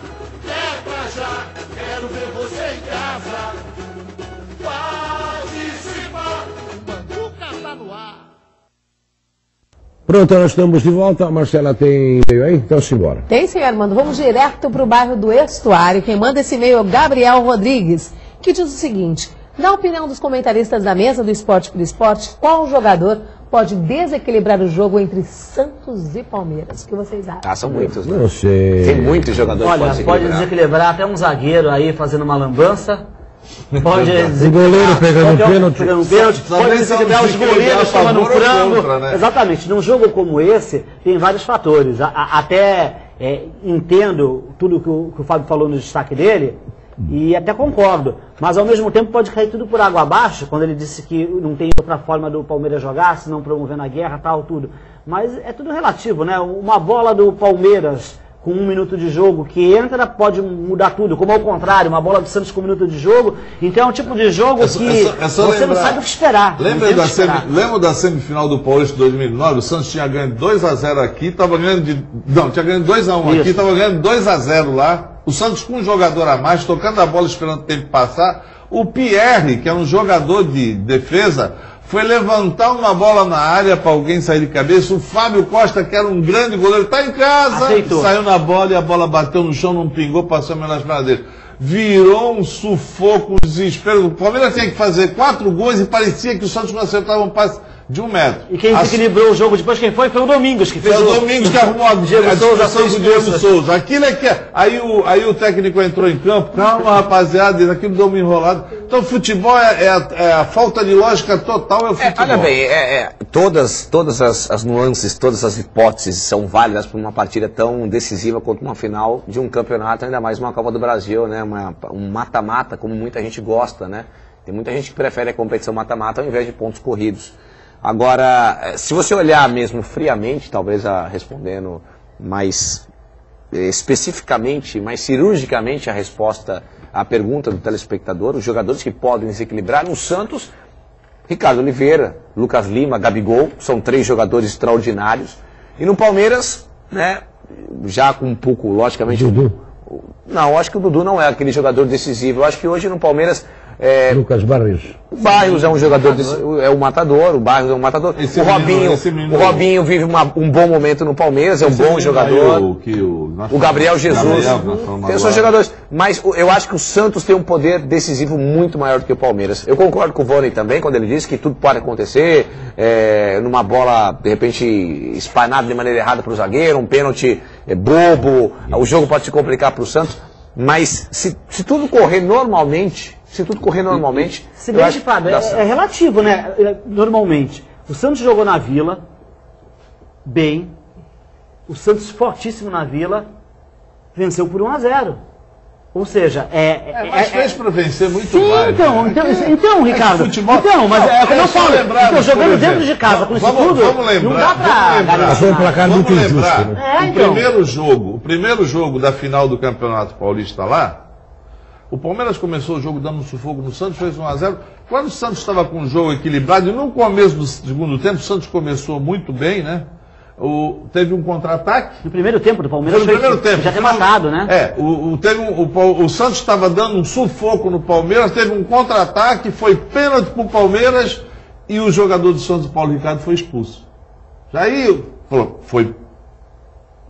É pra já, quero ver você em casa. Pronto, nós estamos de volta. A Marcela tem e-mail aí? Então simbora. Tem sim, Armando. Vamos direto para o bairro do Estuário. Quem manda esse e-mail é o Gabriel Rodrigues, que diz o seguinte: na opinião dos comentaristas da mesa do Esporte por Esporte, qual jogador pode desequilibrar o jogo entre Santos e Palmeiras? O que vocês acham? Ah, são muitos, né? Não sei. Tem muitos jogadores Olha, que pode desequilibrar até um zagueiro aí fazendo uma lambança. Pode <laughs> O goleiro pegando um qualquer pênalti. pegando um pênalti, pode desequilibrar os goleiros tomando frango. contra, né? Exatamente. Num jogo como esse, tem vários fatores. A- a- até é, entendo tudo que o, que o Fábio falou no destaque dele. E até concordo, mas ao mesmo tempo pode cair tudo por água abaixo, quando ele disse que não tem outra forma do Palmeiras jogar, se não promovendo a guerra, tal, tudo. Mas é tudo relativo, né? Uma bola do Palmeiras com um minuto de jogo que entra pode mudar tudo, como ao contrário, uma bola do Santos com um minuto de jogo. Então é um tipo de jogo É só- que é só- é só você não lembrar. sabe o que esperar. não Lembra da, esperar. semi, lembra da semifinal do Paulista de 2009? O Santos tinha ganho 2x0 aqui, estava ganhando de. Não, tinha ganho 2x1 aqui, Isso. estava ganhando 2x0 lá. O Santos com um jogador a mais, tocando a bola esperando o tempo passar. O Pierre, que é um jogador de defesa, foi levantar uma bola na área para alguém sair de cabeça. O Fábio Costa, que era um grande goleiro, está em casa. Aceitou. Saiu na bola e a bola bateu no chão, não pingou, passou pelas dele. Virou um sufoco, um desespero. O Palmeiras tinha que fazer quatro gols e parecia que o Santos não acertava um passe de um metro. E quem desequilibrou o jogo depois, quem foi? Foi o Domingos, que foi fez o Domingos que arrumou a, <laughs> Diego a Souza discussão com o Diego. Souza. Aquilo é que é. Aí o, aí o técnico entrou em campo, calma rapaziada, aquilo deu uma enrolada. Então futebol é, é a, é a falta de lógica total, é o É, futebol. olha bem, é, é, todas, todas as, as nuances, todas as hipóteses são válidas para uma partida tão decisiva quanto uma final de um campeonato, ainda mais uma Copa do Brasil, né? Uma- um mata-mata, como muita gente gosta, né? Tem muita gente que prefere a competição mata-mata ao invés de pontos corridos. Agora, eh, se você olhar mesmo friamente, talvez a, respondendo mais eh, especificamente, mais cirurgicamente a resposta à pergunta do telespectador, os jogadores que podem desequilibrar no Santos, Ricardo Oliveira, Lucas Lima, Gabigol, são três jogadores extraordinários. E no Palmeiras, né, já com um pouco, logicamente. Dudu. Não, eu acho que o Dudu não é aquele jogador decisivo. Eu acho que hoje no Palmeiras. É, Lucas Barrios. o Barrios é um jogador, desse- é um matador, o Barrios é um matador. Esse o Robinho, menino- o Robinho vive uma- um bom momento no Palmeiras, é um bom jogador. aí, O, que o, O Gabriel Jesus. Gabriel, Tem, são agora. jogadores. Mas eu acho que o Santos tem um poder decisivo muito maior do que o Palmeiras. Eu concordo com o Vônei também, quando ele disse que tudo pode acontecer. é, numa bola, de repente, espanada de maneira errada para o zagueiro, um pênalti é, bobo. O jogo pode se complicar para o Santos. Mas se, se tudo correr normalmente, se tudo correr normalmente. Se bem que, Fábio, é, é relativo, né? É, Normalmente. O Santos jogou na Vila, bem. O Santos fortíssimo na Vila, venceu por 1 a 0 Ou seja, é. É, mas fez para vencer muito Sim, mais. então, né? então, É então, é Ricardo. futebol- Então, mas Não, é como eu só falo. lembrar, Então, jogando exemplo, dentro de casa com isso vamos- tudo, vamos lembrar, não dá pra vamos lembrar. Foi um placar muito injusto. Né? É, o então. primeiro jogo, o primeiro jogo da final do Campeonato Paulista lá, o Palmeiras começou o jogo dando um sufoco no Santos, fez 1 a 0 Quando o Santos estava com o jogo equilibrado, e no começo do segundo tempo, o Santos começou muito bem, né? O, teve um contra-ataque. No primeiro tempo do Palmeiras no foi- primeiro tempo. já ter Foi no- matado, né? É, o, o- teve um- o, o Santos estava dando um sufoco no Palmeiras, teve um contra-ataque, foi pênalti pro Palmeiras e o jogador do Santos, Paulo Ricardo, foi expulso. Aí, falou, foi.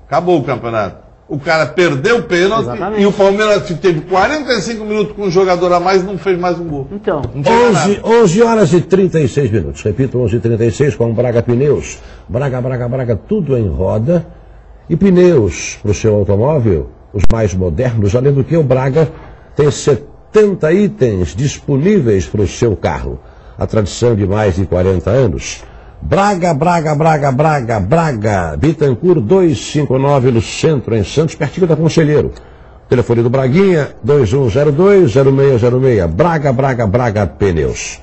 Acabou o campeonato. O cara perdeu o pênalti Exatamente. e o Palmeiras teve 45 minutos com um jogador a mais e não fez mais um gol. Então. Não fez mais 11, nada. 11 horas e 36 minutos. Repito, 11 e 36 com Braga Pneus. Braga, Braga, Braga, tudo em roda. E pneus para o seu automóvel, os mais modernos, além do que o Braga tem 70 itens disponíveis para o seu carro. a tradição de mais de 40 anos. Braga, Braga, Braga, Braga, Braga, Bittencourt 259 no centro, em Santos, pertinho da Conselheiro. Telefone do Braguinha, 2102-0606. Braga, Braga, Braga Pneus.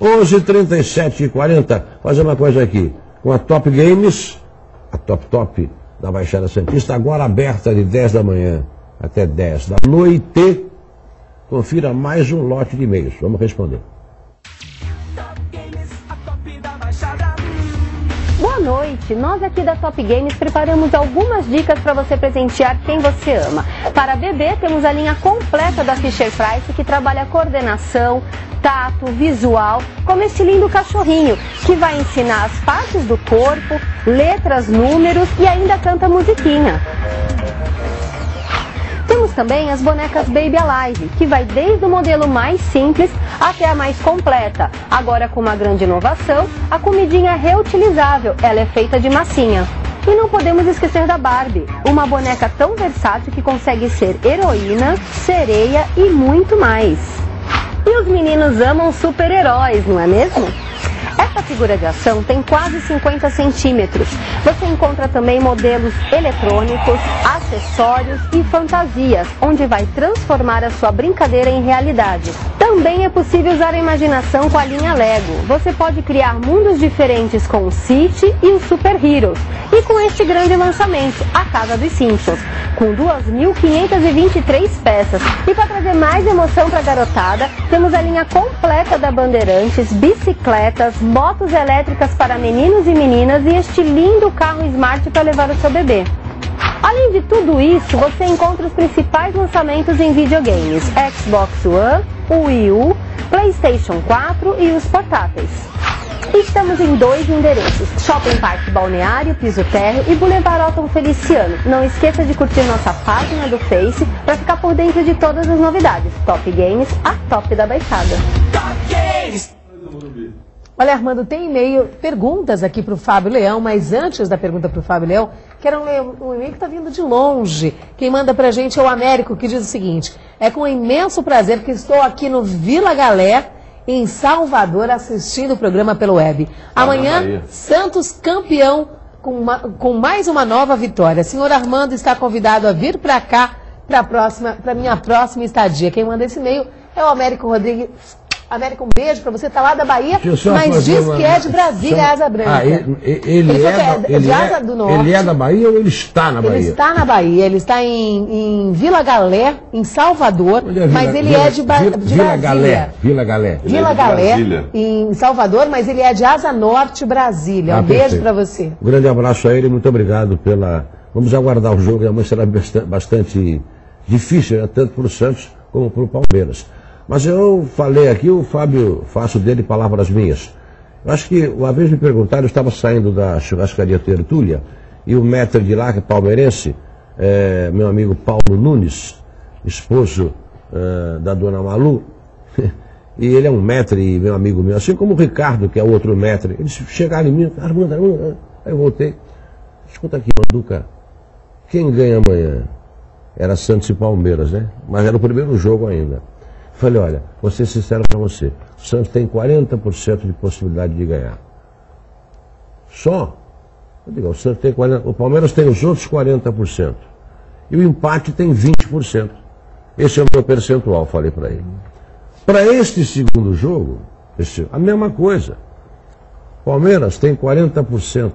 11 37 e 40. Fazer uma coisa aqui. Com a Top Games, a Top Top da Baixada Santista, agora aberta de 10 da manhã até 10 da noite. Confira mais um lote de e-mails. Vamos responder. Noite. Nós aqui da Top Games preparamos algumas dicas para você presentear quem você ama. Para bebê, temos a linha completa da Fisher Price que trabalha coordenação, tato, visual, como este lindo cachorrinho, que vai ensinar as partes do corpo, letras, números e ainda canta musiquinha. Temos também as bonecas Baby Alive, que vai desde o modelo mais simples até a mais completa. Agora com uma grande inovação, a comidinha é reutilizável, ela é feita de massinha. E não podemos esquecer da Barbie, uma boneca tão versátil que consegue ser heroína, sereia e muito mais. E os meninos amam super-heróis, não é mesmo? Essa figura de ação tem quase 50 centímetros. Você encontra também modelos eletrônicos, acessórios e fantasias, onde vai transformar a sua brincadeira em realidade. Também é possível usar a imaginação com a linha Lego. Você pode criar mundos diferentes com o City e os Super Heroes. E com este grande lançamento, a Casa dos Simpsons, com 2.523 peças. E para trazer mais emoção para a garotada, temos a linha completa da Bandeirantes, bicicletas, motos elétricas para meninos e meninas e este lindo carro smart para levar o seu bebê. Além de tudo isso, você encontra os principais lançamentos em videogames: Xbox One, Wii U, PlayStation 4 e os portáteis. Estamos em dois endereços: Shopping Parque Balneário, Piso Térreo e Boulevard Otton Feliciano. Não esqueça de curtir nossa página do Face para ficar por dentro de todas as novidades. Top Games, a top da baixada. Olha, Armando, tem e-mail, perguntas aqui para o Fábio Leão, mas antes da pergunta para o Fábio Leão, quero ler um e-mail que está vindo de longe. Quem manda para a gente é o Américo, que diz o seguinte: É com imenso prazer que estou aqui no Vila Galé, em Salvador, assistindo o programa pelo web. Amanhã. Santos campeão com, uma- com mais uma nova vitória. Senhor Armando está convidado a vir para cá para para minha próxima estadia. Quem manda esse e-mail é o Américo Rodrigues. Américo, um beijo para você, tá lá da Bahia, mas diz uma- que é de Brasília, só- Asa Branca. Ah, ele, ele, Ele é, foi da, ele, é, Asa do Norte. ele é da Bahia ou ele está na Ele Bahia? está na Bahia, ele está em, em Vila Galé, em Salvador, é Vila- mas ele Vila- é de, Ba- Vila, de Vila Brasília. Galé. Vila Galé. Vila Galé, em Salvador, mas ele é de Asa Norte, Brasília. Um Ah, beijo perfeito. para você. Um grande abraço a ele, muito obrigado pela. Vamos aguardar o jogo, amanhã será basta- bastante difícil, né? tanto para o Santos como para o Palmeiras. Mas eu falei aqui, o Fábio, faço dele palavras minhas. Eu acho que uma vez me perguntaram, eu estava saindo da churrascaria Tertúlia, e o mestre de lá, que é palmeirense, é, meu amigo Paulo Nunes, esposo eh, da dona Malu, <laughs> e ele é um mestre, meu amigo meu, assim como o Ricardo, que é outro mestre. Eles chegaram em mim, Armando, Armando, aí eu voltei. Escuta aqui, Manduca, quem ganha amanhã? Era Santos e Palmeiras, né? Mas era o primeiro jogo ainda. Falei, olha, vou ser sincero para você. O Santos tem 40% de possibilidade de ganhar. Só. Eu digo, o Santos tem 40%, o Palmeiras tem os outros 40%. E o empate tem 20%. Esse é o meu percentual, falei para ele. Para este segundo jogo, esse- a mesma coisa. Palmeiras tem 40%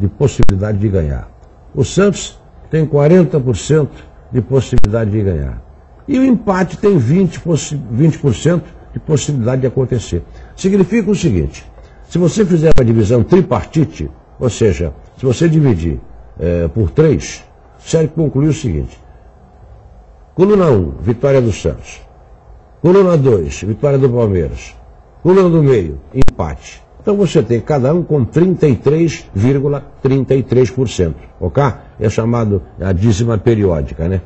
de possibilidade de ganhar. O Santos tem 40% de possibilidade de ganhar. E o empate tem 20%, possi- 20% de possibilidade de acontecer. Significa o seguinte: se você fizer uma divisão tripartite, ou seja, se você dividir eh, por três, serve concluir o seguinte: coluna 1, vitória do Santos. Coluna 2, vitória do Palmeiras. Coluna do meio, empate. Então você tem cada um com 33,33%. ok? É chamado a dízima periódica, né?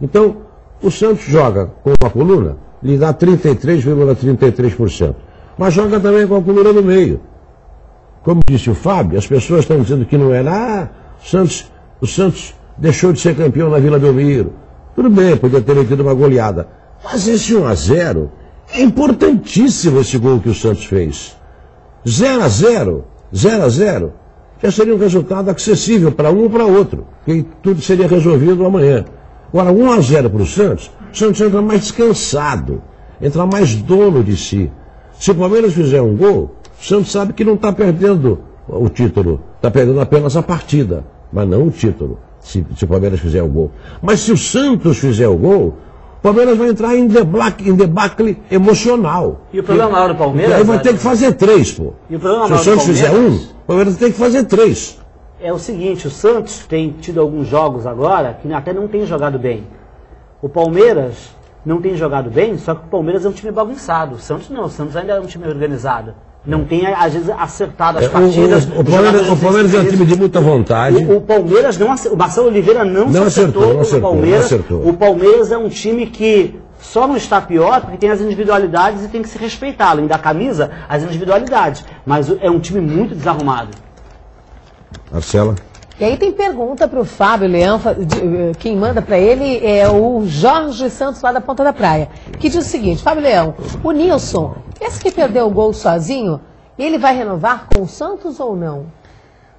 Então, o Santos joga com uma coluna, lhe dá 33,33%. Mas joga também com a coluna do meio. Como disse o Fábio, as pessoas estão dizendo que não era. Ah, o Santos, o Santos deixou de ser campeão na Vila Belmiro. Tudo bem, podia ter tido uma goleada. Mas esse 1 a 0 É importantíssimo esse gol que o Santos fez. 0 a 0 0 a 0 já seria um resultado acessível para um ou para outro, que tudo seria resolvido amanhã. Agora, 1 a 0 para o Santos, o Santos entra mais descansado, entra mais dono de si. Se o Palmeiras fizer um gol, o Santos sabe que não está perdendo o título, está perdendo apenas a partida, mas não o título, se, se o Palmeiras fizer o gol. Mas se o Santos fizer o gol, o Palmeiras vai entrar em debacle, em debacle emocional. E o problema maior do Palmeiras. Aí vai ter que fazer três, pô. E o problema Se o Santos fizer um, o Palmeiras tem que fazer três. É o seguinte, o Santos tem tido alguns jogos agora que até não tem jogado bem. O Palmeiras não tem jogado bem, só que o Palmeiras é um time bagunçado. O Santos não, o Santos ainda é um time organizado. Não tem, às vezes, acertado as É, o- partidas. o- o os Palmeiras- o Palmeiras é um time de muita vontade. O, o Palmeiras não. O Marcelo Oliveira não, Não se acertou, acertou não acertou, o Palmeiras. não acertou. O Palmeiras é um time que só não está pior porque tem as individualidades e tem que se respeitar. Além da camisa, as individualidades. Mas é um time muito desarrumado. Marcela? E aí tem pergunta para o Fábio Leão, eh, quem manda para ele é o Jorge Santos lá da Ponta da Praia, que diz o seguinte, Fábio Leão, o Nilson, esse que perdeu o gol sozinho, ele vai renovar com o Santos ou não?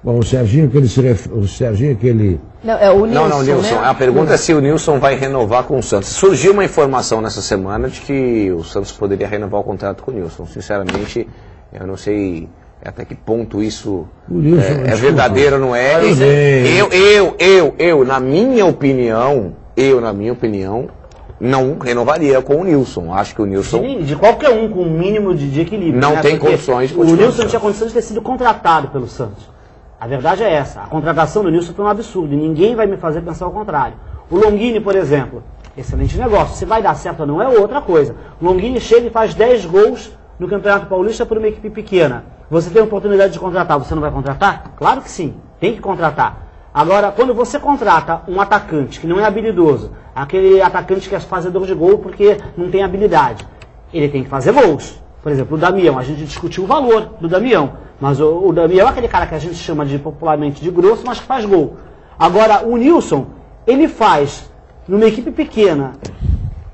Bom, o Serginho que ele se ref... o Serginho que ele Não, é o Nilson, Não, não, Nilson. né? A pergunta é se o Nilson vai renovar com o Santos. Surgiu uma informação nessa semana de que o Santos poderia renovar o contrato com o Nilson. Sinceramente, eu não sei até que ponto isso O Nilson, é, é verdadeiro ou não é. Bem. Eu, eu, eu, eu, na minha opinião, eu, na minha opinião, não renovaria com o Nilson. Acho que o Nilson. De, de qualquer um com um mínimo de, de equilíbrio. Não né? tem Porque condições de O Nilson tinha condições de ter sido contratado pelo Santos. A verdade é essa. A contratação do Nilson foi um absurdo e ninguém vai me fazer pensar o contrário. O Longini, por exemplo, excelente negócio. Se vai dar certo ou não é outra coisa. O Longini chega e faz 10 gols no Campeonato Paulista por uma equipe pequena. Você tem a oportunidade de contratar, você não vai contratar? Claro que sim, tem que contratar. Agora, quando você contrata um atacante que não é habilidoso, aquele atacante que é fazedor de gol porque não tem habilidade, ele tem que fazer gols. Por exemplo, o Damião, a gente discutiu o valor do Damião, mas o, o Damião é aquele cara que a gente chama de popularmente de grosso, mas que faz gol. Agora, o Nilson, ele faz, numa equipe pequena,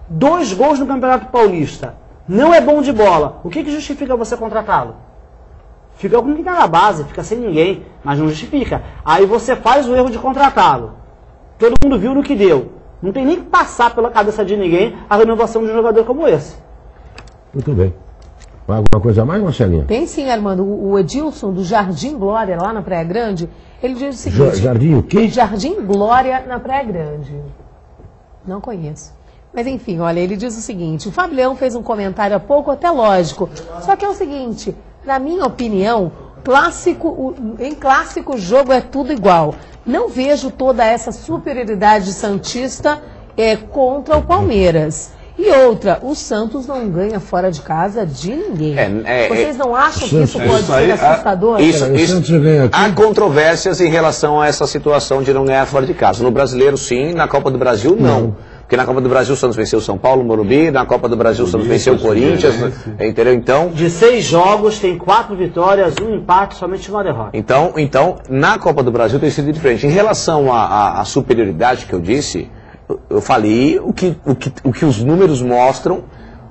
dois gols no Campeonato Paulista. Não é bom de bola. O que, que justifica você contratá-lo? Fica com quem está na base, fica sem ninguém, mas não justifica. Aí você faz o erro de contratá-lo. Todo mundo viu no que deu. Não tem nem que passar pela cabeça de ninguém a renovação de um jogador como esse. Muito bem. Alguma coisa a mais, Marcelinha? Tem sim, Armando. O Edilson, do Jardim Glória, lá na Praia Grande, ele diz o seguinte... Jardim o quê? Jardim Glória, na Praia Grande. Não conheço. Mas enfim, olha, ele diz o seguinte, o Fábio Leão fez um comentário há pouco, até lógico. Só que é o seguinte, na minha opinião, clássico, o- em clássico o jogo é tudo igual. Não vejo toda essa superioridade santista é, contra o Palmeiras. E outra, o Santos não ganha fora de casa de ninguém. É, é, Vocês não acham que isso pode isso aí, ser a- assustador? Isso, isso. Há controvérsias em relação a essa situação de não ganhar fora de casa. No brasileiro, sim, na Copa do Brasil, não. Porque na Copa do Brasil o Santos venceu o São Paulo, o Morumbi, na Copa do Brasil o Santos venceu o Corinthians, entendeu? Então, De seis jogos, tem quatro vitórias, um empate, somente uma derrota. então, então na Copa do Brasil tem sido diferente. Em relação à- à à superioridade que eu disse, eu- falei o que, o, que, o que os números mostram,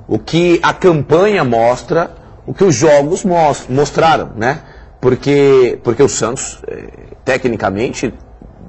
o que a campanha mostra, o que os jogos mos- mostraram, né? Porque, porque o Santos, eh, tecnicamente,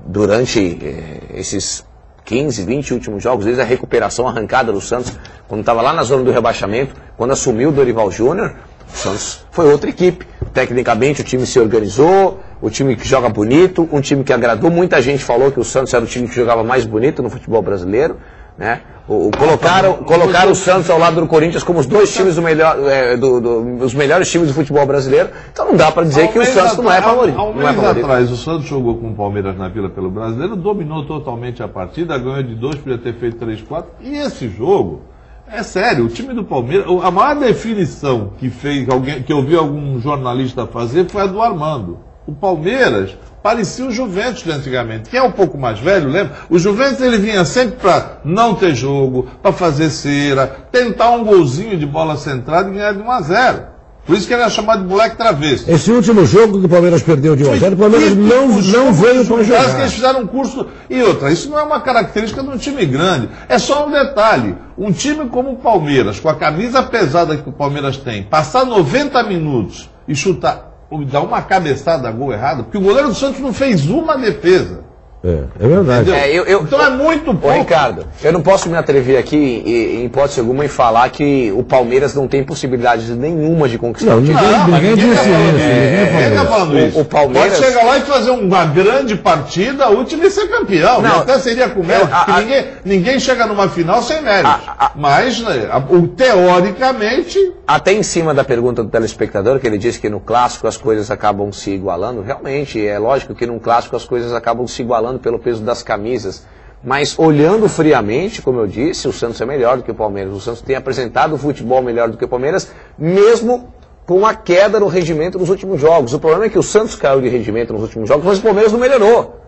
durante eh, esses 15, 20 últimos jogos, desde a recuperação arrancada do Santos, quando estava lá na zona do rebaixamento, quando assumiu o Dorival Júnior, o Santos foi outra equipe. Tecnicamente o time se organizou, o time que joga bonito, um time que agradou. Muita gente falou que o Santos era o time que jogava mais bonito no futebol brasileiro. Né? O, o- colocaram, colocaram o Santos ao lado do Corinthians como os dois times do melhor, é, do- do- os melhores times do futebol brasileiro. Então não dá para dizer que o Santos não é atrás- favorito. Há um é mês favorito. atrás, o Santos jogou com o Palmeiras na Vila pelo Brasileiro, dominou totalmente a partida, ganhou de dois, podia ter feito três, quatro. E esse jogo, é sério, o time do Palmeiras, a maior definição que fez, alguém, que eu vi algum jornalista fazer foi a do Armando. O Palmeiras parecia o Juventus de antigamente. Quem é um pouco mais velho, lembra? O Juventus ele vinha sempre para não ter jogo, para fazer cera, tentar um golzinho de bola centrada e ganhar de 1 a 0. Por isso que ele é chamado de moleque travesti. Esse último jogo que o Palmeiras perdeu de 1 a 0, o Palmeiras não, não veio para Parece que jogar. eles fizeram um curso. E outra, isso não é uma característica de um time grande. É só um detalhe. Um time como o Palmeiras, com a camisa pesada que o Palmeiras tem, passar 90 minutos e chutar, dar uma cabeçada a gol errado, porque o goleiro do Santos não fez uma defesa. É, é verdade. É, eu- eu- então é muito Ô, pouco. Ricardo, eu não posso me atrever aqui, em, em hipótese alguma, em falar que o Palmeiras não tem possibilidade nenhuma de conquistar Não, o ninguém, Não, ninguém ninguém disse falando isso. isso. Ninguém Ninguém tá falando isso. O Palmeiras- Pode chegar lá e fazer uma grande partida útil e ser campeão. Não. Até seria com mérito, a- porque a- ninguém, ninguém chega numa final sem mérito. A- a- Mas, né, a- o- teoricamente, Até em cima da pergunta do telespectador, que ele disse que no clássico as coisas acabam se igualando, realmente é lógico que num clássico as coisas acabam se igualando pelo peso das camisas. Mas olhando friamente, como eu disse, o Santos é melhor do que o Palmeiras. O Santos tem apresentado futebol melhor do que o Palmeiras, mesmo com a queda no rendimento nos últimos jogos. O problema é que o Santos caiu de rendimento nos últimos jogos, mas o Palmeiras não melhorou.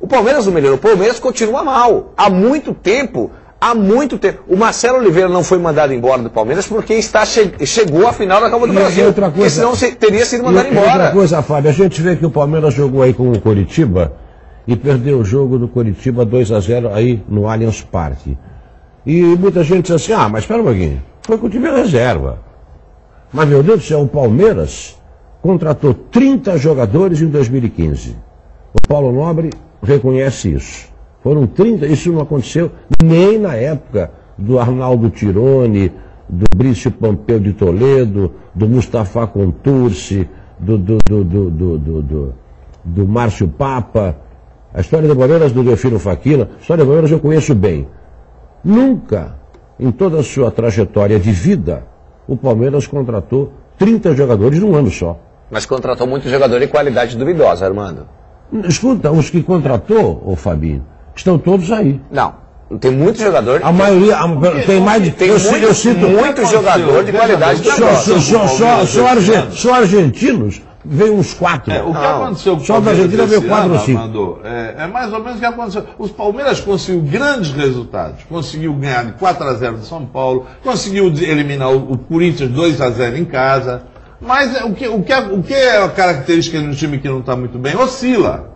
O Palmeiras não melhorou, o Palmeiras continua mal. Há muito tempo, há muito tempo. O Marcelo Oliveira não foi mandado embora do Palmeiras porque está che- chegou à final da Copa do E- Brasil. e outra Porque coisa- senão se- teria sido mandado outra embora. coisa, Fábio, a gente vê que o Palmeiras jogou aí com o Coritiba e perdeu o jogo do Coritiba 2 a 0 aí no Allianz Parque. E muita gente diz assim, ah, mas espera um pouquinho, foi com o time reserva. Mas, meu Deus do céu, o Palmeiras contratou 30 jogadores em 2015. O Paulo Nobre reconhece isso. Foram 30, isso não aconteceu nem na época do Arnaldo Tirone, do Brício Pompeu de Toledo, do Mustafa Contursi, do, do, do, do, do, do, do, do Márcio Papa. A história do Palmeiras, do Delfino Faquina, a história do Palmeiras eu conheço bem. Nunca, em toda a sua trajetória de vida, o Palmeiras contratou 30 jogadores num ano só. Mas contratou muito jogador de qualidade duvidosa, Armando. Escuta, os que contratou, ô Fabinho, estão todos aí. Não. Tem muito jogador. A maioria, a- tem mais de. Tem eu, muito, eu cito. muito jogador de qualidade Só, só, só, só, só, só argentinos, veio uns quatro. é, o que Não. aconteceu com o Só da Argentina veio quatro ou cinco. É, é mais ou menos o que aconteceu. Os Palmeiras conseguiu grandes resultados. Conseguiu ganhar de 4 a 0 do São Paulo, conseguiu de- eliminar o, o Corinthians 2 a 0 em casa. Mas é, o que, o, que é, o que é a característica de um time que não está muito bem? Oscila.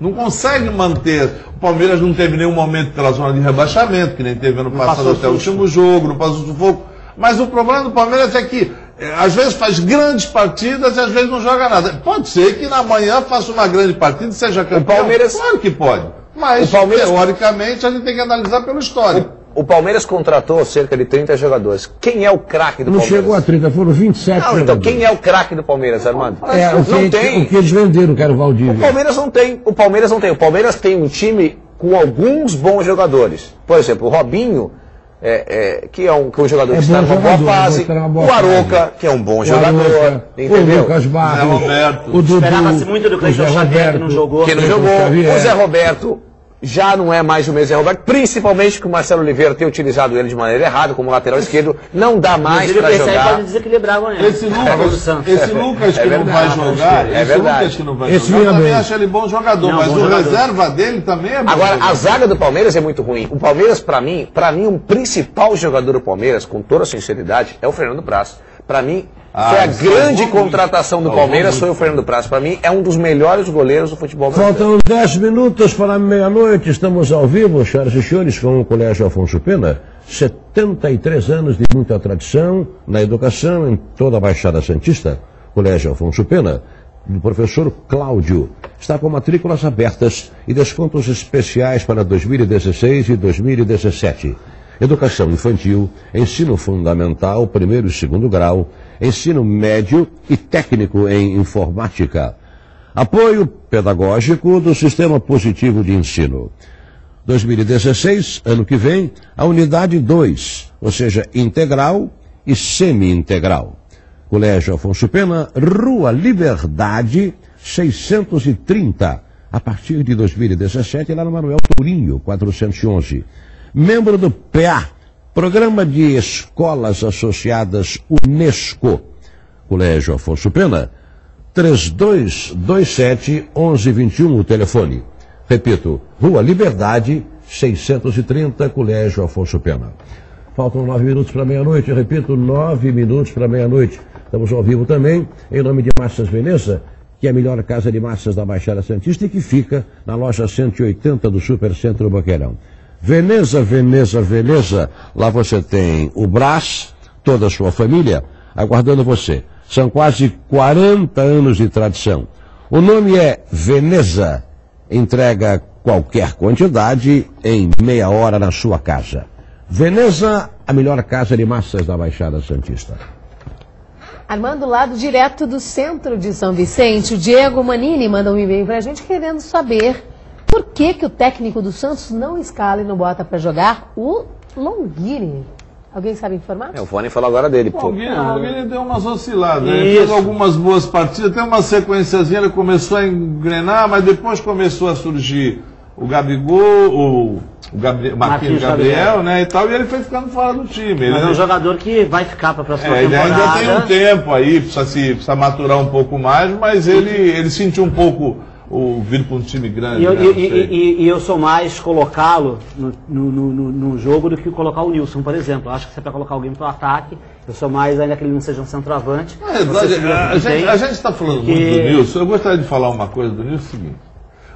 Não consegue manter. O Palmeiras não teve nenhum momento pela zona de rebaixamento, que nem teve ano passado até o último jogo, não passou sufoco. Mas o problema do Palmeiras é que eh, às vezes faz grandes partidas e às vezes não joga nada. Pode ser que na manhã faça uma grande partida e seja campeão. Palmeiras- Claro que pode. Mas, O Palmeiras- teoricamente, a gente tem que analisar pelo histórico. O Palmeiras contratou cerca de 30 jogadores. Quem é o craque do Não Palmeiras? chegou a 30, foram 27 Não, então quem é o craque do Palmeiras, Armando? É, o que, não tem. o que eles venderam, que era o Valdívia. O Palmeiras não tem. O Palmeiras não tem. O Palmeiras tem um time com alguns bons jogadores. Por exemplo, o Robinho, é, é, que é um, que é um jogador É que está numa boa fase. numa boa o Aroca, fase. que é um bom O jogador. Aroca, entendeu? O Lucas Barros, Zé Roberto. o Dudu, Esperava-se muito do o Cleiton Xavier, que não Roberto, jogou. que não jogou. O Zé Roberto já não é mais o mesmo Zé Roberto, principalmente que o Marcelo Oliveira tem utilizado ele de maneira errada como lateral esquerdo. Não dá mais para esse jogar. pode desequilibrar amanhã. Esse A favor do Lucas, esse Lucas É que não vai jogar, É esse verdade. Lucas que não vai Esse jogar, eu também acho ele bom jogador, Não, mas bom o jogador. reserva dele também é bom Agora, jogador. a zaga do Palmeiras é muito ruim. O Palmeiras, pra mim, para mim, o principal jogador do Palmeiras, com toda sinceridade, é o Fernando Praz. Pra mim, Ah, foi a isso grande contratação do. Palmeiras, foi o Fernando Praz. Pra mim, é um dos melhores goleiros do futebol brasileiro. Faltam 10 minutos para meia-noite. Estamos ao vivo, senhoras e senhores, com o Colégio Afonso Pena. 73 anos de muita tradição na educação em toda a Baixada Santista. Colégio Afonso Pena, do professor Cláudio. Está com matrículas abertas e descontos especiais para 2016 e 2017. Educação infantil, ensino fundamental, primeiro e segundo grau, ensino médio e técnico em informática. Apoio pedagógico do Sistema Positivo de Ensino. 2016, ano que vem, a unidade 2, ou seja, integral e semi-integral. Colégio Afonso Pena, Rua Liberdade, 630, a partir de 2017, lá no Manuel Turinho, 411. Membro do PA, Programa de Escolas Associadas Unesco. Colégio Afonso Pena, 3227 1121, o telefone. Repito, Rua Liberdade, 630, Colégio Afonso Pena. Faltam nove minutos para meia-noite, repito, nove minutos para meia-noite. Estamos ao vivo também, em nome de Massas Veneza, que é a melhor casa de massas da Baixada Santista e que fica na loja 180 do Supercentro Boqueirão. Veneza, Veneza, Veneza, lá você tem o Brás, toda a sua família, aguardando você. São quase 40 anos de tradição. O nome é Veneza, entrega qualquer quantidade em meia hora na sua casa. Veneza, a melhor casa de massas da Baixada Santista. Armando, lado direto do centro de São Vicente, o Diego Manini manda um e-mail para a gente querendo saber por que, que o técnico do Santos não escala e não bota para jogar o Longini. Alguém sabe informar? É, o Fone falou agora dele. O Alguém deu umas osciladas, né? Ele fez algumas boas partidas, tem uma sequenciazinha, ele começou a engrenar, mas depois começou a surgir o Gabigol, o, o Gabriel, Marquinhos Marquinhos Gabriel, Gabriel. né, e tal, e ele foi ficando fora do time. Ele, Mas é um jogador que vai ficar para a próxima é, ele temporada. ainda tem um tempo aí, precisa, se, precisa maturar um pouco mais, mas ele, ele sentiu um pouco o vir para um time grande. E eu, né, e- e- e- eu sou mais colocá-lo no, no, no- no- jogo do que colocar o Nilson, por exemplo. Eu acho que se é para colocar alguém para o ataque, eu sou mais, ainda que ele não seja um centroavante. Se a, a gente, está falando que- muito do Nilson. Eu gostaria de falar uma coisa do Nilson, é o seguinte.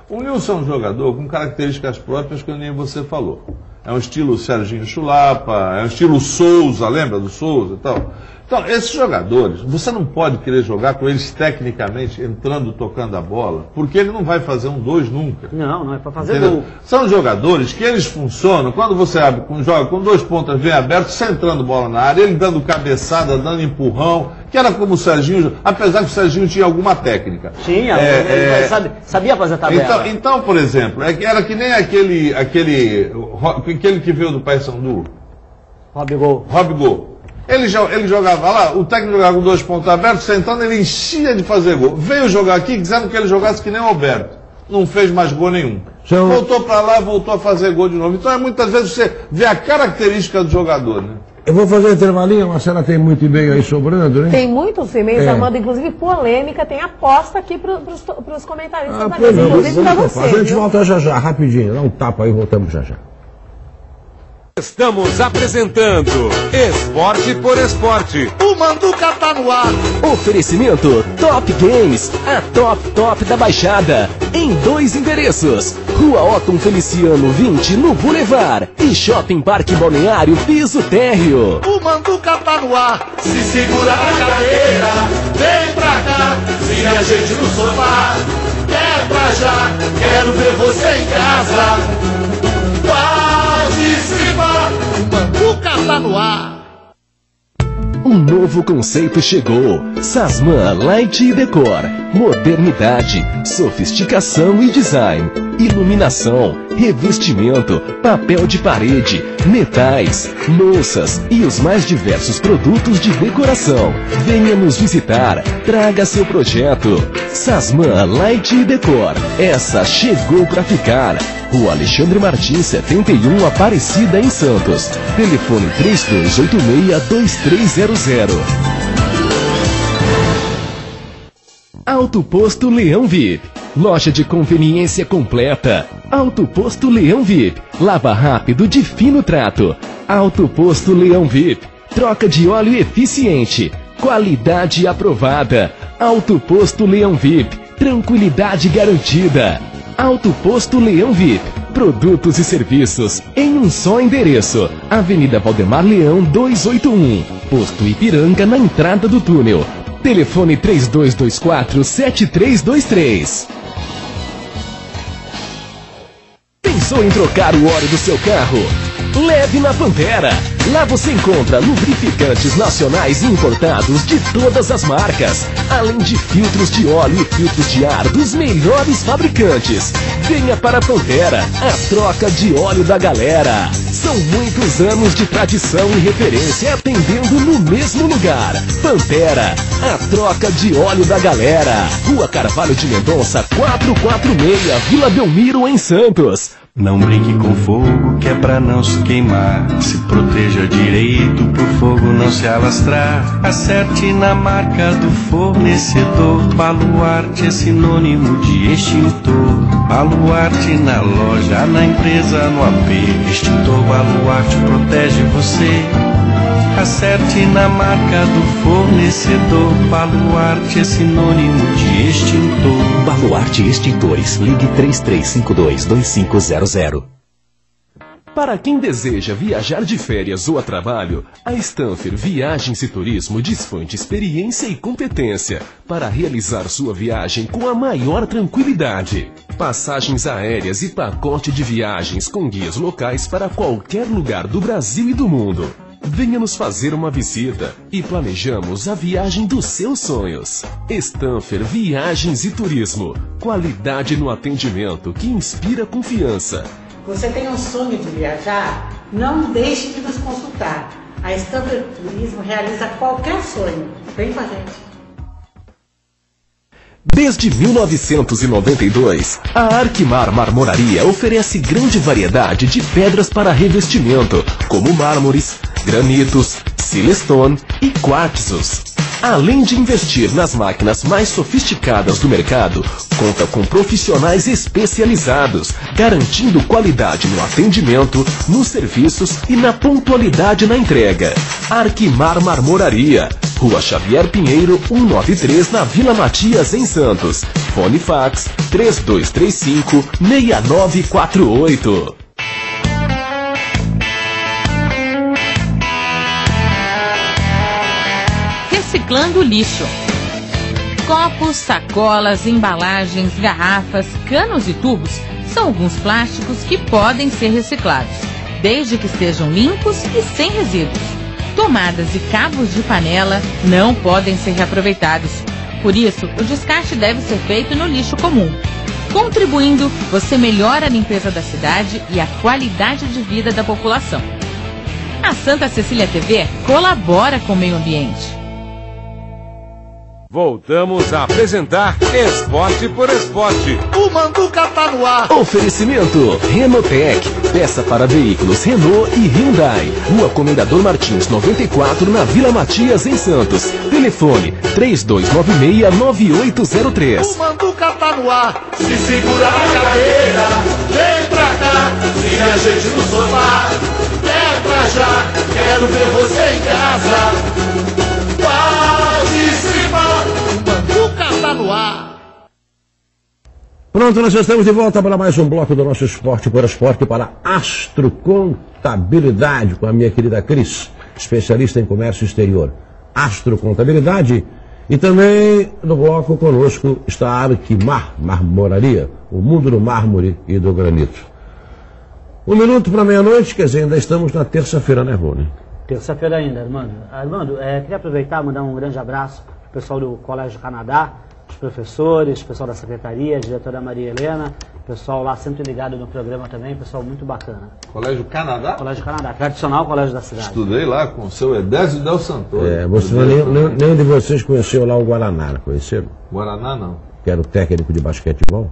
O Nilson é um jogador com características próprias que nem você falou. É um estilo Serginho Chulapa, é um estilo Souza, lembra do Souza e tal? Então, esses jogadores, você não pode querer jogar com eles tecnicamente entrando, tocando a bola, porque ele não vai fazer um dois nunca. Não, não é para fazer Entendeu? gol. São jogadores que eles funcionam quando você abre joga com dois pontas bem abertos, centrando bola na área, ele dando cabeçada, dando empurrão, que era como o Serginho, apesar que o Serginho tinha alguma técnica. Tinha, É, ele é, sabe- sabia fazer tabela. Então, então, por exemplo, é que era que nem aquele, aquele, aquele que veio do Paysandu, Rob Gol. Ele, ele jogava lá, o técnico jogava com dois pontos abertos, sentando, ele enchia de fazer gol. Veio jogar aqui dizendo que ele jogasse que nem o Alberto. Não fez mais gol nenhum. Seu- Voltou para lá, voltou a fazer gol de novo. Então, é, muitas vezes você vê a característica do jogador, né? Eu vou fazer um intervalinho, a Marcela tem muito e-mail aí sobrando, né? Tem muitos e-mails, É. Armando, inclusive polêmica, tem aposta aqui para os comentaristas Ah, da mesa, não, inclusive vamos para você. A gente viu? volta já já, rapidinho. Dá um tapa aí, voltamos já já. Estamos apresentando Esporte por Esporte. O Manduca tá no ar. Oferecimento Top Games, a top top da Baixada. Em dois endereços: Rua Otton Feliciano 20 no Boulevard e Shopping Parque Balneário Piso Térreo. O Manduca tá no ar. Se segura na cadeira, vem pra cá. Se a gente no sofá, quer pra já. Quero ver você em casa. Manduca tá no ar. Um novo conceito chegou. Sasman Light e Decor. Modernidade, sofisticação e design. Iluminação, revestimento, papel de parede, metais, louças e os mais diversos produtos de decoração. Venha nos visitar. Traga seu projeto. Sasman Light e Decor. Essa chegou para ficar. Rua Alexandre Martins, 71, Aparecida, em Santos. Telefone 3286-2300. Auto Posto Leão VIP. Loja de conveniência completa. Auto Posto Leão VIP. Lava rápido de fino trato. Auto Posto Leão VIP. Troca de óleo eficiente. Qualidade aprovada. Auto Posto Leão VIP. Tranquilidade garantida. Auto Posto Leão VIP. Produtos e serviços em um só endereço. Avenida Valdemar Leão 281. Posto Ipiranga na entrada do túnel. Telefone 3224 7323. Pensou em trocar o óleo do seu carro? Leve na Pantera. Lá você encontra lubrificantes nacionais importados de todas as marcas, além de filtros de óleo e filtros de ar dos melhores fabricantes. Venha para a Pantera, a troca de óleo da galera. São muitos anos de tradição e referência atendendo no mesmo lugar. Pantera, a troca de óleo da galera. Rua Carvalho de Mendonça, 446, Vila Belmiro, em Santos. Não brinque com fogo, que é pra não se queimar. Se proteja direito, pro fogo não se alastrar. Acerte na marca do fornecedor. Baluarte é sinônimo de extintor. Baluarte na loja, na empresa, no AP. Extintor Baluarte protege você. Acerte na marca do fornecedor. Baluarte é sinônimo de extintor. Baluarte Extintores. Ligue 33522500. Para quem deseja viajar de férias ou a trabalho, a Stanfer Viagens e Turismo dispõe de experiência e competência para realizar sua viagem com a maior tranquilidade. Passagens aéreas e pacote de viagens com guias locais para qualquer lugar do Brasil e do mundo. Venha nos fazer uma visita e planejamos a viagem dos seus sonhos. Stanfer Viagens e Turismo. Qualidade no atendimento que inspira confiança. Você tem um sonho de viajar? Não deixe de nos consultar. A Stamper Turismo realiza qualquer sonho. Vem com a gente. Desde 1992, a Arquimar Marmoraria oferece grande variedade de pedras para revestimento, como mármores, granitos, silestone e quartzos. Além de investir nas máquinas mais sofisticadas do mercado, conta com profissionais especializados, garantindo qualidade no atendimento, nos serviços e na pontualidade na entrega. Arquimar Marmoraria, Rua Xavier Pinheiro, 193, na Vila Matias, em Santos. Fone fax 3235 6948. Reciclando lixo. Copos, sacolas, embalagens, garrafas, canos e tubos são alguns plásticos que podem ser reciclados, desde que estejam limpos e sem resíduos. Tomadas e cabos de panela não podem ser reaproveitados. Por isso, o descarte deve ser feito no lixo comum. Contribuindo, você melhora a limpeza da cidade e a qualidade de vida da população. A Santa Cecília TV colabora com o meio ambiente. Voltamos a apresentar Esporte por Esporte. O Manduca tá no ar. Oferecimento Renotec. Peça para veículos Renault e Hyundai. Rua Comendador Martins 94 na Vila Matias em Santos. Telefone 3296-9803. O Manduca tá no ar. Se segurar na cadeira, vem pra cá. E a gente no sofá. Quer pra já, quero ver você em casa. Tá no ar. Pronto, nós estamos de volta para mais um bloco do nosso Esporte por Esporte para Astro Contabilidade com a minha querida Cris, especialista em comércio exterior. Astro Contabilidade e também no bloco conosco está a Arquimar Marmoraria, o mundo do mármore e do granito. Um minuto para meia-noite, quer dizer, ainda estamos na terça-feira, né, Rony? Terça-feira ainda, Armando. Armando, é, queria aproveitar e mandar um grande abraço para o pessoal do Colégio Canadá, os professores, o pessoal da secretaria, a diretora Maria Helena, o pessoal lá sempre ligado no programa também, pessoal muito bacana. Colégio Canadá? Colégio Canadá, tradicional colégio da cidade. Estudei lá com o seu Edésio Del Santoro. É, você, nenhum, nenhum- nenhum de vocês conheceu lá o Guaraná, conheceram? Guaraná não. Que era o técnico de basquetebol?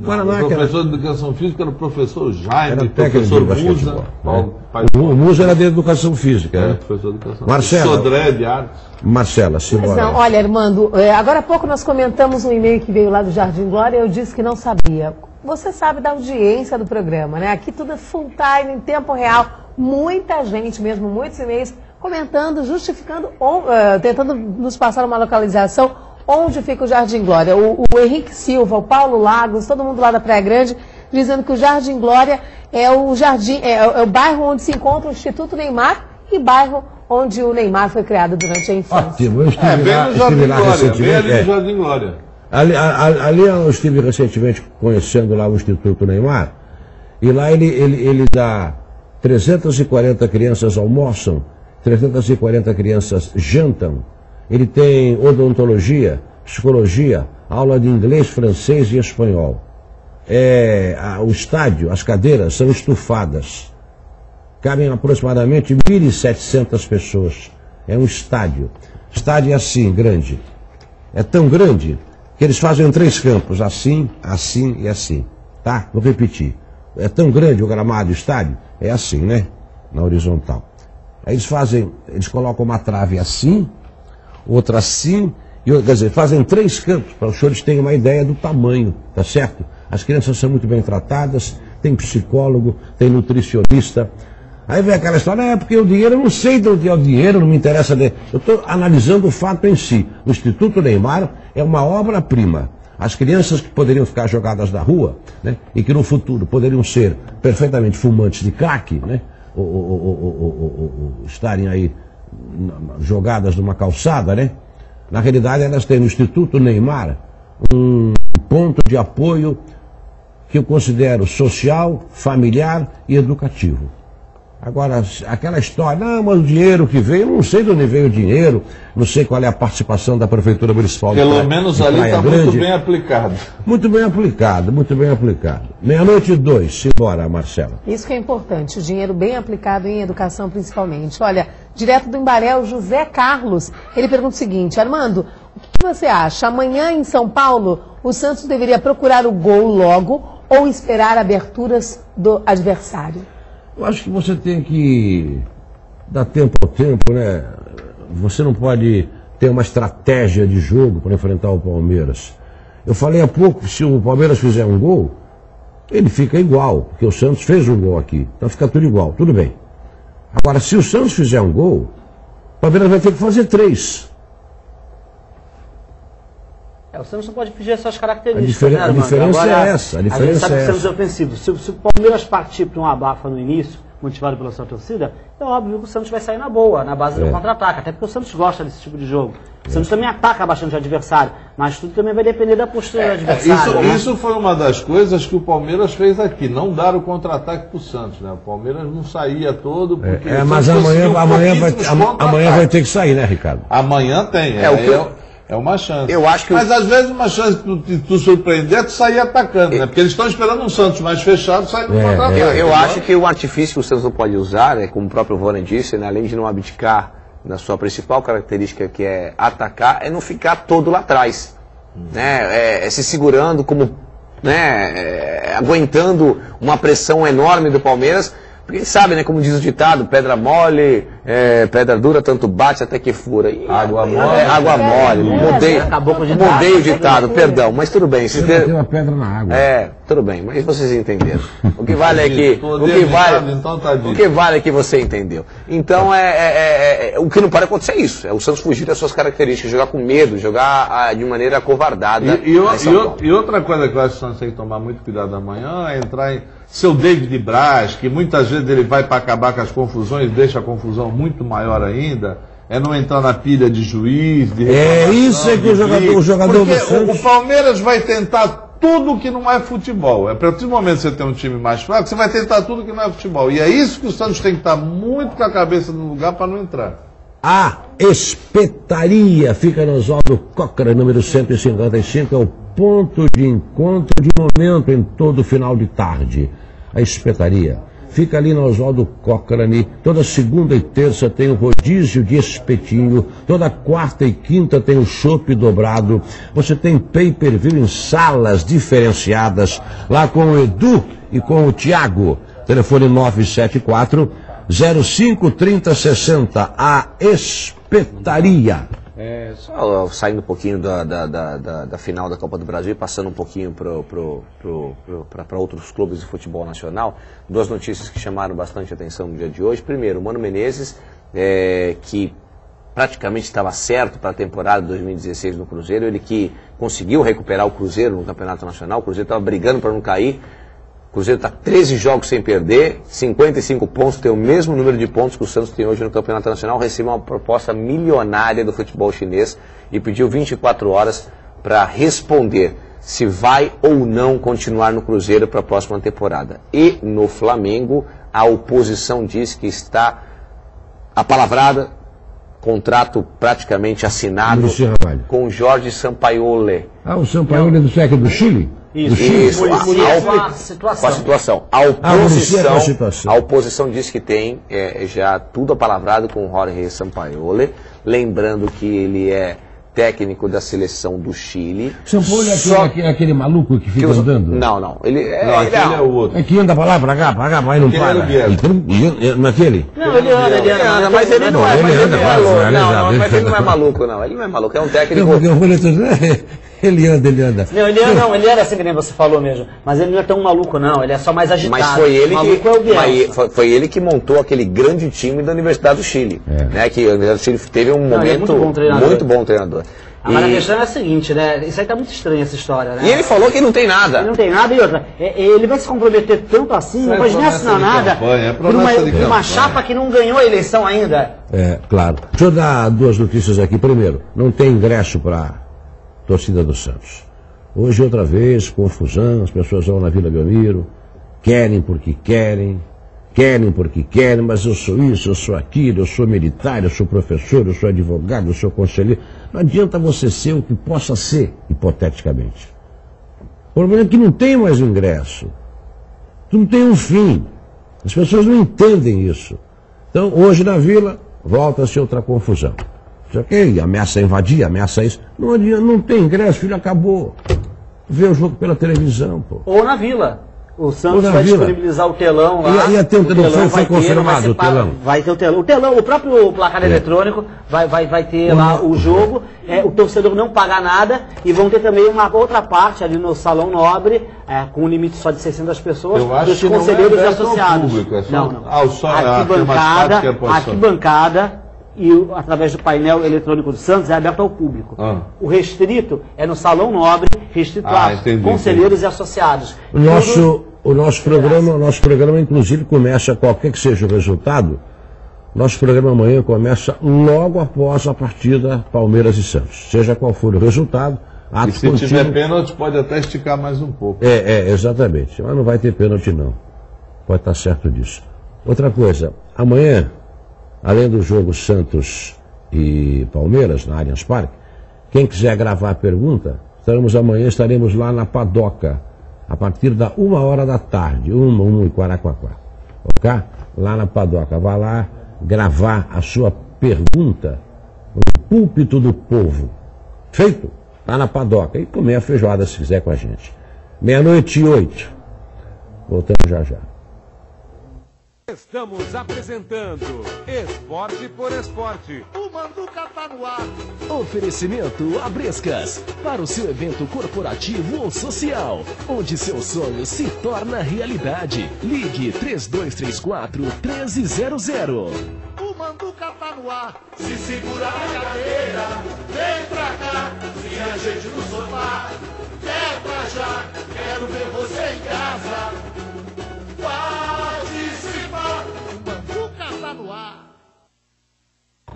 Guaraná, o que era- professor de educação física era o professor Jaime, Era técnico professor Musa. né? O, o Musa era de educação física, É, né? professor de educação Marcela. Sodré de artes. Marcela, Mas simbora. não, olha, Armando, é, agora há pouco nós comentamos um e-mail que veio lá do Jardim Glória e eu disse que não sabia. Você sabe da audiência do programa, né? Aqui tudo é full time, em tempo real. Muita gente mesmo, muitos e-mails comentando, justificando, on- eh, tentando nos passar uma localização onde fica o Jardim Glória. O, o Henrique Silva, o Paulo Lagos, todo mundo lá da Praia Grande, dizendo que o Jardim Glória é o jardim, é, é o bairro onde se encontra o Instituto Neymar e bairro onde o Neymar foi criado durante a infância. Ótimo, eu estive É, bem lá, no estive Jardim lá Glória, bem recentemente. ali é. no Jardim Glória. Ali, a- a- ali eu estive recentemente conhecendo lá o Instituto Neymar, e lá ele, ele, ele dá 340 crianças almoçam, 340 crianças jantam, ele tem odontologia, psicologia, aula de inglês, francês e espanhol. É, a- o estádio, as cadeiras são estufadas. Cabem aproximadamente 1.700 pessoas. É um estádio. Estádio é assim, grande. É tão grande que eles fazem três campos, assim, assim e assim. Tá? Vou repetir. É tão grande o gramado, o estádio, é assim, né? Na horizontal. Aí eles fazem, eles colocam uma trave assim, outra assim, e quer dizer, fazem três campos, para os senhores terem uma ideia do tamanho, tá certo? As crianças são muito bem tratadas, tem psicólogo, tem nutricionista, Aí vem aquela história, é porque o dinheiro, eu não sei de onde é o dinheiro, não me interessa. De... Eu estou analisando o fato em si. O Instituto Neymar é uma obra-prima. As crianças que poderiam ficar jogadas na rua, né, e que no futuro poderiam ser perfeitamente fumantes de crack, né, ou, ou- ou- ou- estarem aí jogadas numa calçada, né? Na realidade, elas têm no Instituto Neymar um ponto de apoio que eu considero social, familiar e educativo. Agora, aquela história, não, mas o dinheiro que veio, eu não sei de onde veio o dinheiro, não sei qual é a participação da Prefeitura Municipal Pelo Praia- menos de ali está muito bem aplicado. Muito bem aplicado, muito bem aplicado. Meia-noite e dois, simbora, Marcela. Isso que é importante, o dinheiro bem aplicado em educação principalmente. Olha, direto do Embaré, o José Carlos, ele pergunta o seguinte, Armando, o que você acha? Amanhã em São Paulo, o Santos deveria procurar o gol logo ou esperar aberturas do adversário? Eu acho que você tem que dar tempo ao tempo, né? Você não pode ter uma estratégia de jogo para enfrentar o Palmeiras. Eu falei há pouco se o Palmeiras fizer um gol, ele fica igual, porque o Santos fez um gol aqui. Então fica tudo igual, tudo bem. Agora, se o Santos fizer um gol, o Palmeiras vai ter que fazer três. É, o Santos não pode fugir essas características. A diferen- né, a diferença Agora, é essa, a gente diferença sabe é que o Santos é ofensivo. Se, se o Palmeiras partir para um abafa no início, motivado pela sua torcida, é óbvio que o Santos vai sair na boa, na base É. do contra-ataque. Até porque o Santos gosta desse tipo de jogo. O Santos também ataca bastante o adversário, mas tudo também vai depender da postura do É, adversário. isso, né? isso foi uma das coisas que o Palmeiras fez aqui, não dar o contra-ataque para o Santos. Né? O Palmeiras não saía todo porque É, mas amanhã, amanhã, vai, amanhã vai ter que sair, né, Ricardo? Amanhã tem, é, É, o que é, eu- é uma chance. Eu acho que Mas às vezes uma chance de tu, de tu surpreender é tu sair atacando, né? Porque eles estão esperando um Santos mais fechado sair no É, contra-ataque. Eu, eu acho que o artifício que o Santos não pode usar, né, como o próprio Voren disse, né, além de não abdicar da sua principal característica, que é atacar, é não ficar todo lá atrás. Né, é, é se segurando como. Né, é, aguentando uma pressão enorme do Palmeiras. Porque a sabe, né, como diz o ditado, pedra mole, é, pedra dura, tanto bate até que fura. E- Água mole. É, água mole. Mudei, Acabou com o ditado. mudei o ditado, perdão, mas tudo bem. Se Você bateu uma pedra na água. é, tudo bem, mas vocês entenderam. O que vale é que. <laughs> O que vale, então tá o que vale é que você entendeu. Então, é, é- é- é- o que não pode acontecer é isso. É o Santos fugir das suas características, jogar com medo, jogar ah, de maneira acovardada. E, e e e outra coisa que eu acho que o Santos tem que tomar muito cuidado amanhã é entrar em seu David Braz, que muitas vezes ele vai para acabar com as confusões, deixa a confusão muito maior ainda. É não entrar na pilha de juiz, de É, isso é que o jogador- o jogador Porque do Santos- o, Palmeiras vai tentar tudo que não é futebol. É a partir do momento que você tem um time mais fraco, você vai tentar tudo que não é futebol. E é isso que o Santos tem que estar muito com a cabeça no lugar para não entrar. A Espetaria fica no Oswaldo Cócara, número 155, é o ponto de encontro de momento em todo final de tarde. A Espetaria fica ali no Oswaldo Cochrane. Toda segunda e terça tem o rodízio de espetinho. Toda quarta e quinta tem o chopp dobrado. Você tem pay-per-view em salas diferenciadas, lá com o Edu e com o Tiago. Telefone 974 053060. A Espetaria. É, só saindo um pouquinho da, da, da, da- final da Copa do Brasil e passando um pouquinho para outros clubes de futebol nacional, duas notícias que chamaram bastante atenção no dia de hoje. Primeiro, o Mano Menezes, é, que praticamente estava certo para a temporada de 2016 no Cruzeiro, ele que conseguiu recuperar o Cruzeiro no Campeonato Nacional, o Cruzeiro estava brigando para não cair, Cruzeiro está 13 jogos sem perder, 55 pontos, tem o mesmo número de pontos que o Santos tem hoje no Campeonato Nacional. Recebeu uma proposta milionária do futebol chinês e pediu 24 horas para responder se vai ou não continuar no Cruzeiro para a próxima temporada. E no Flamengo, a oposição diz que está apalavrada, contrato praticamente assinado com Jorge Sampaiole. Ah, o Sampaio é do técnico do Chile? Isso, Do Chile? Isso, a, a- a a situação. A Ah, a oposição, situação. a oposição diz que tem é, já tudo apalavrado com o Jorge Sampaoli, lembrando que ele é técnico da seleção do Chile. São Paulo é aquele, Só aquele, aquele maluco que que fica os- andando? Não, não. Ele é, Não, ele aquele é o outro. É que anda pra lá, pra cá, pra cá, mas não para. Ele- Não é aquele? Não, ele anda, ele anda. Mas ele não é, não é vai, Não, mas ele não é maluco, não. Ele não é maluco, é um Eu, técnico. <laughs> Ele anda, ele anda. Não, ele, não, <laughs> ele era assim que nem você falou mesmo. Mas ele não é tão maluco, não. Ele é só mais agitado. Mas foi ele maluco que é o Biel. mas foi, foi ele que montou aquele grande time da Universidade do Chile, né? Que a Universidade do Chile teve um Não, ele é momento muito bom treinador. muito bom treinador. Agora a E- questão é a seguinte, né? Isso aí tá muito estranho essa história, né? E ele falou que não tem nada. Ele não tem nada e outra. é- Ele vai se comprometer tanto assim, não é pode nem assinar nada campanha, é por uma, por uma chapa que não ganhou a eleição ainda. É, claro. Deixa eu dar duas notícias aqui. Primeiro, não tem ingresso para torcida do Santos. Hoje, outra vez, confusão, as pessoas vão na Vila Belmiro, querem porque querem, querem porque querem, mas eu sou isso, eu sou aquilo, eu sou militar, eu sou professor, eu sou advogado, eu sou conselheiro. Não adianta você ser o que possa ser, hipoteticamente. O problema é que não tem mais ingresso. Tudo tem um fim. As pessoas não entendem isso. Então, hoje na vila, volta-se outra confusão. Já que ameaça invadir, ameaça isso. Não adianta, não tem ingresso, filho, acabou. Vê o jogo pela televisão, pô. Ou na vila. O Santos vai vila. disponibilizar o telão lá. Ia ter um O telão, foi- vai foi ter, não confirmado o telão? Vai ter o telão. O telão, o próprio placar É. eletrônico vai, vai, vai ter lá o jogo. É, o torcedor não paga nada e vão ter também uma outra parte ali no Salão Nobre, é, com um limite só de 600 pessoas, Eu acho dos que não é conselheiros e ao associados. público, é só- não, não. Ah, o só- arquibancada, é posição. arquibancada e através do painel eletrônico do Santos é aberto ao público. Ah. O restrito é no Salão Nobre, restrito Ah, a entendi, conselheiros e associados. O nosso, o nosso programa, o nosso programa, inclusive, começa, qualquer que seja o resultado, nosso programa amanhã começa logo após a partida Palmeiras e Santos. Seja qual for o resultado, ato E se contínuo- tiver pênalti, pode até esticar mais um pouco. É, é, exatamente. Mas não vai ter pênalti, não. Pode estar certo disso. Outra coisa, amanhã, além do jogo Santos e Palmeiras, na Allianz Parque, quem quiser gravar a pergunta, estaremos amanhã, estaremos lá na Padoca, a partir da uma hora da tarde, uma, uma e Quaraquaquá. Ok? Lá na Padoca. Vá lá gravar a sua pergunta no púlpito do povo. Feito? Lá na Padoca. E comer a feijoada se quiser com a gente. Meia-noite e oito. Voltamos já já. Estamos apresentando Esporte por Esporte. O Manduca tá no ar. Oferecimento Abrescas para o seu evento corporativo ou social, onde seu sonho se torna realidade. Ligue 3234 1300. O Manduca tá no ar. Se segura na cadeira, vem pra cá. Se a gente no sofá, quer pra já. Quero ver você em casa.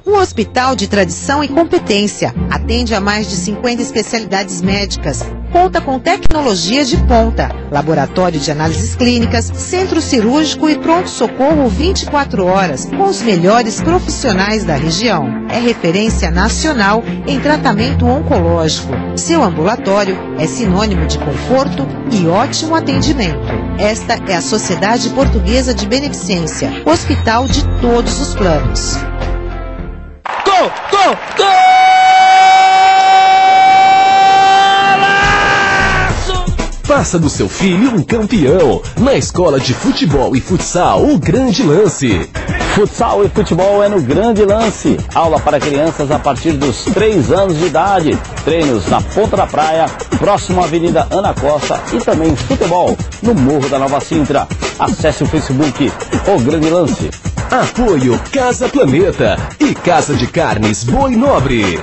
Um hospital de tradição e competência. Atende a mais de 50 especialidades médicas. Conta com tecnologia de ponta. Laboratório de análises clínicas, centro cirúrgico e pronto-socorro 24 horas, com os melhores profissionais da região. É referência nacional em tratamento oncológico. Seu ambulatório é sinônimo de conforto e ótimo atendimento. Esta é a Sociedade Portuguesa de Beneficência. Hospital de todos os planos. Gol! Gol! Faça do seu filho um campeão na Escola de Futebol e Futsal, o grande lance. Futsal e futebol é no grande lance. Aula para crianças a partir dos 3 anos de idade. Treinos na Ponta da Praia, próximo à Avenida Ana Costa e também futebol no Morro da Nova Sintra. Acesse o Facebook O Grande Lance. Apoio Casa Planeta e Casa de Carnes Boi Nobre.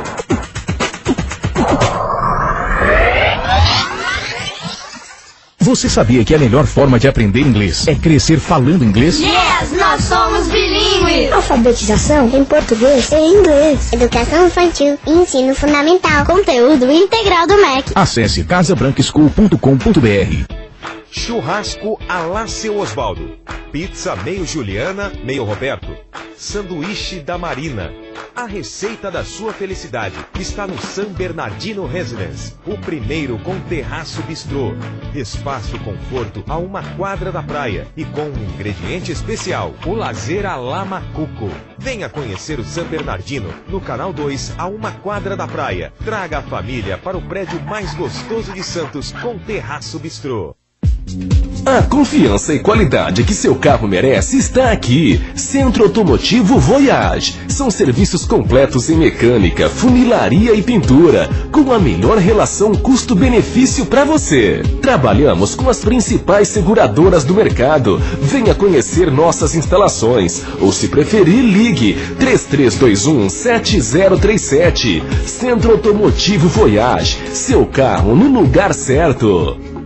Você sabia que a melhor forma de aprender inglês é crescer falando inglês? Yes, nós somos bilíngues. Alfabetização em português e inglês. Educação infantil e ensino fundamental. Conteúdo integral do MEC. Acesse casabranqueschool.com.br. Churrasco a lá seu Osvaldo. Pizza meio Juliana, meio Roberto. Sanduíche da Marina. A receita da sua felicidade está no San Bernardino Residence, o primeiro com terraço bistrô. Espaço conforto a uma quadra da praia e com um ingrediente especial, o lazer a la Macuco. Venha conhecer o San Bernardino no Canal 2 a uma quadra da praia. Traga a família para o prédio mais gostoso de Santos com terraço bistrô. A confiança e qualidade que seu carro merece está aqui. Centro Automotivo Voyage. São serviços completos em mecânica, funilaria e pintura, com a melhor relação custo-benefício para você. Trabalhamos com as principais seguradoras do mercado. Venha conhecer nossas instalações ou, se preferir, ligue 3321 7037. Centro Automotivo Voyage. Seu carro no lugar certo.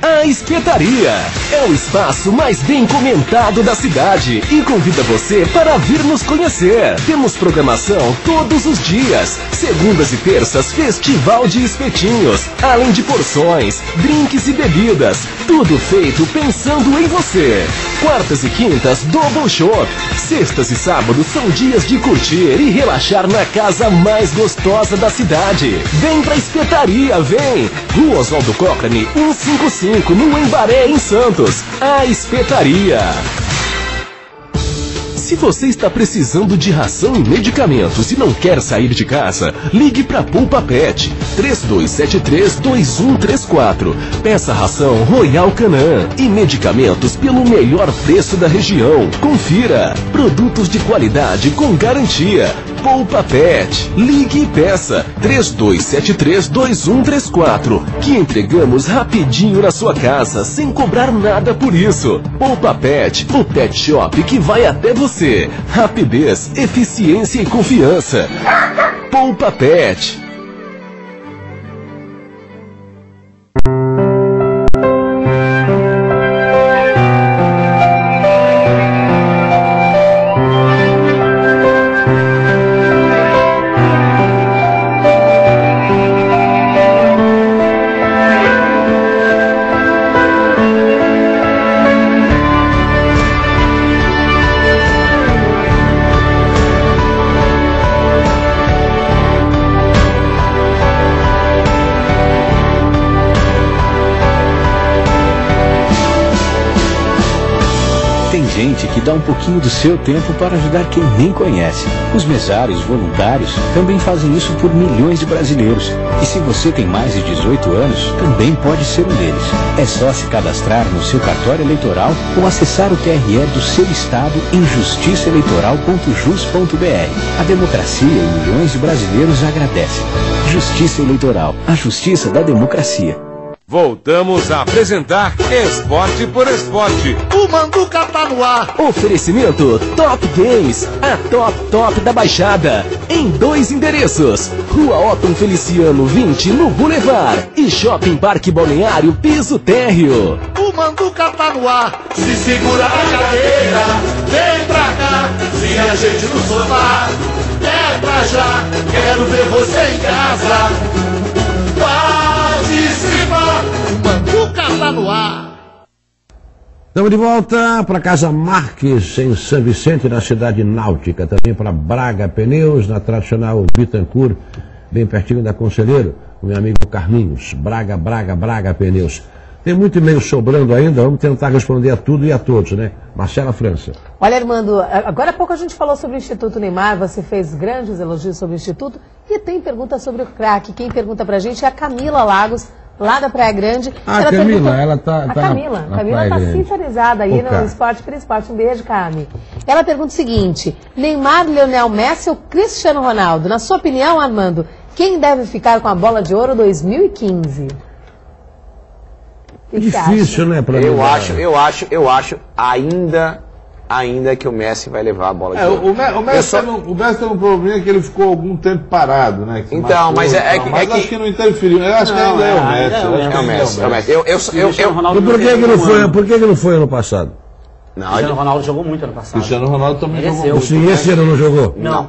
A Espetaria é o espaço mais bem comentado da cidade e convida você para vir nos conhecer. Temos programação todos os dias, segundas e terças, festival de espetinhos, além de porções, drinks e bebidas, tudo feito pensando em você. Quartas e quintas, double shop. Sextas e sábados são dias de curtir e relaxar na casa mais gostosa da cidade. Vem pra Espetaria, vem! Rua Oswaldo Cochrane, 155 no Embaré, em Santos. A Espetaria. Se você está precisando de ração e medicamentos e não quer sair de casa, ligue para Pulpa Pet 3273-2134. Peça ração Royal Canan e medicamentos pelo melhor preço da região. Confira. Produtos de qualidade com garantia. Poupa Pet. Ligue e peça 3273-2134 que entregamos rapidinho na sua casa sem cobrar nada por isso. Poupa Pet, o pet shop que vai até você. Rapidez, eficiência e confiança. Poupa Pet. Dá um pouquinho do seu tempo para ajudar quem nem conhece. Os mesários voluntários também fazem isso por milhões de brasileiros. E se você tem mais de 18 anos, também pode ser um deles. É só se cadastrar no seu cartório eleitoral ou acessar o TRE do seu estado em justiçaeleitoral.jus.br. A democracia e milhões de brasileiros agradecem. Justiça Eleitoral, a justiça da democracia. Voltamos a apresentar Esporte por Esporte. O Manduca tá no ar. Oferecimento Top Games, a top top da Baixada. Em dois endereços: Rua Otton Feliciano 20 no Boulevard e Shopping Parque Balneário Piso Térreo. O Manduca tá no ar. Se segura na cadeira, vem pra cá. Se a gente no sofá, é pra já. Quero ver você em casa. O Manduca tá no ar. Estamos de volta para Casa Marques, em São Vicente, na cidade náutica. Também para Braga Pneus, na tradicional Bittencourt, bem pertinho da Conselheiro, o meu amigo Carlinhos. Braga, Braga, Braga Pneus. Tem muito e-mail sobrando ainda, vamos tentar responder a tudo e a todos, né? Marcela França. Olha, Armando, agora há pouco a gente falou sobre o Instituto Neymar, você fez grandes elogios sobre o Instituto e tem pergunta sobre o craque. Quem pergunta pra gente é a Camila Lagos, lá da Praia Grande. Ah, Camila, pergunta- ela tá- A tá na- Camila, na Camila tá Grande. sintonizada aí Ô, cara. no Esporte por Esporte. Um beijo, Cami. Ela pergunta o seguinte: Neymar, Leonel Messi ou Cristiano Ronaldo? Na sua opinião, Armando, quem deve ficar com a bola de ouro 2015? O que que? Difícil, né, pra Eu acho, eu acho, eu acho ainda, ainda que o Messi vai levar a bola de É, ouro. o, Me- o Messi só- teve um, o Messi teve um problema que ele ficou algum tempo parado, né? que Então, machucou mas é- é que- mas é que- acho que não interferiu. Eu acho que Não, ainda é, é, o Messi. ainda é eu o que É o Messi, é o Messi. Eu, eu, eu, eu- Ronaldo E por que, que não foi, por que, que não foi ano passado? Não, Cristiano Ronaldo jogou muito ano passado. Cristiano Ronaldo também Mereceu. jogou muito. Esse ano não jogou? Não.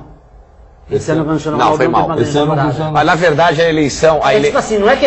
Esse ano o Cristiano Não, Ronaldo foi não mal. teve uma Esse ano. Cristiano- mas na verdade a eleição, a É, ele... tipo assim, não é que.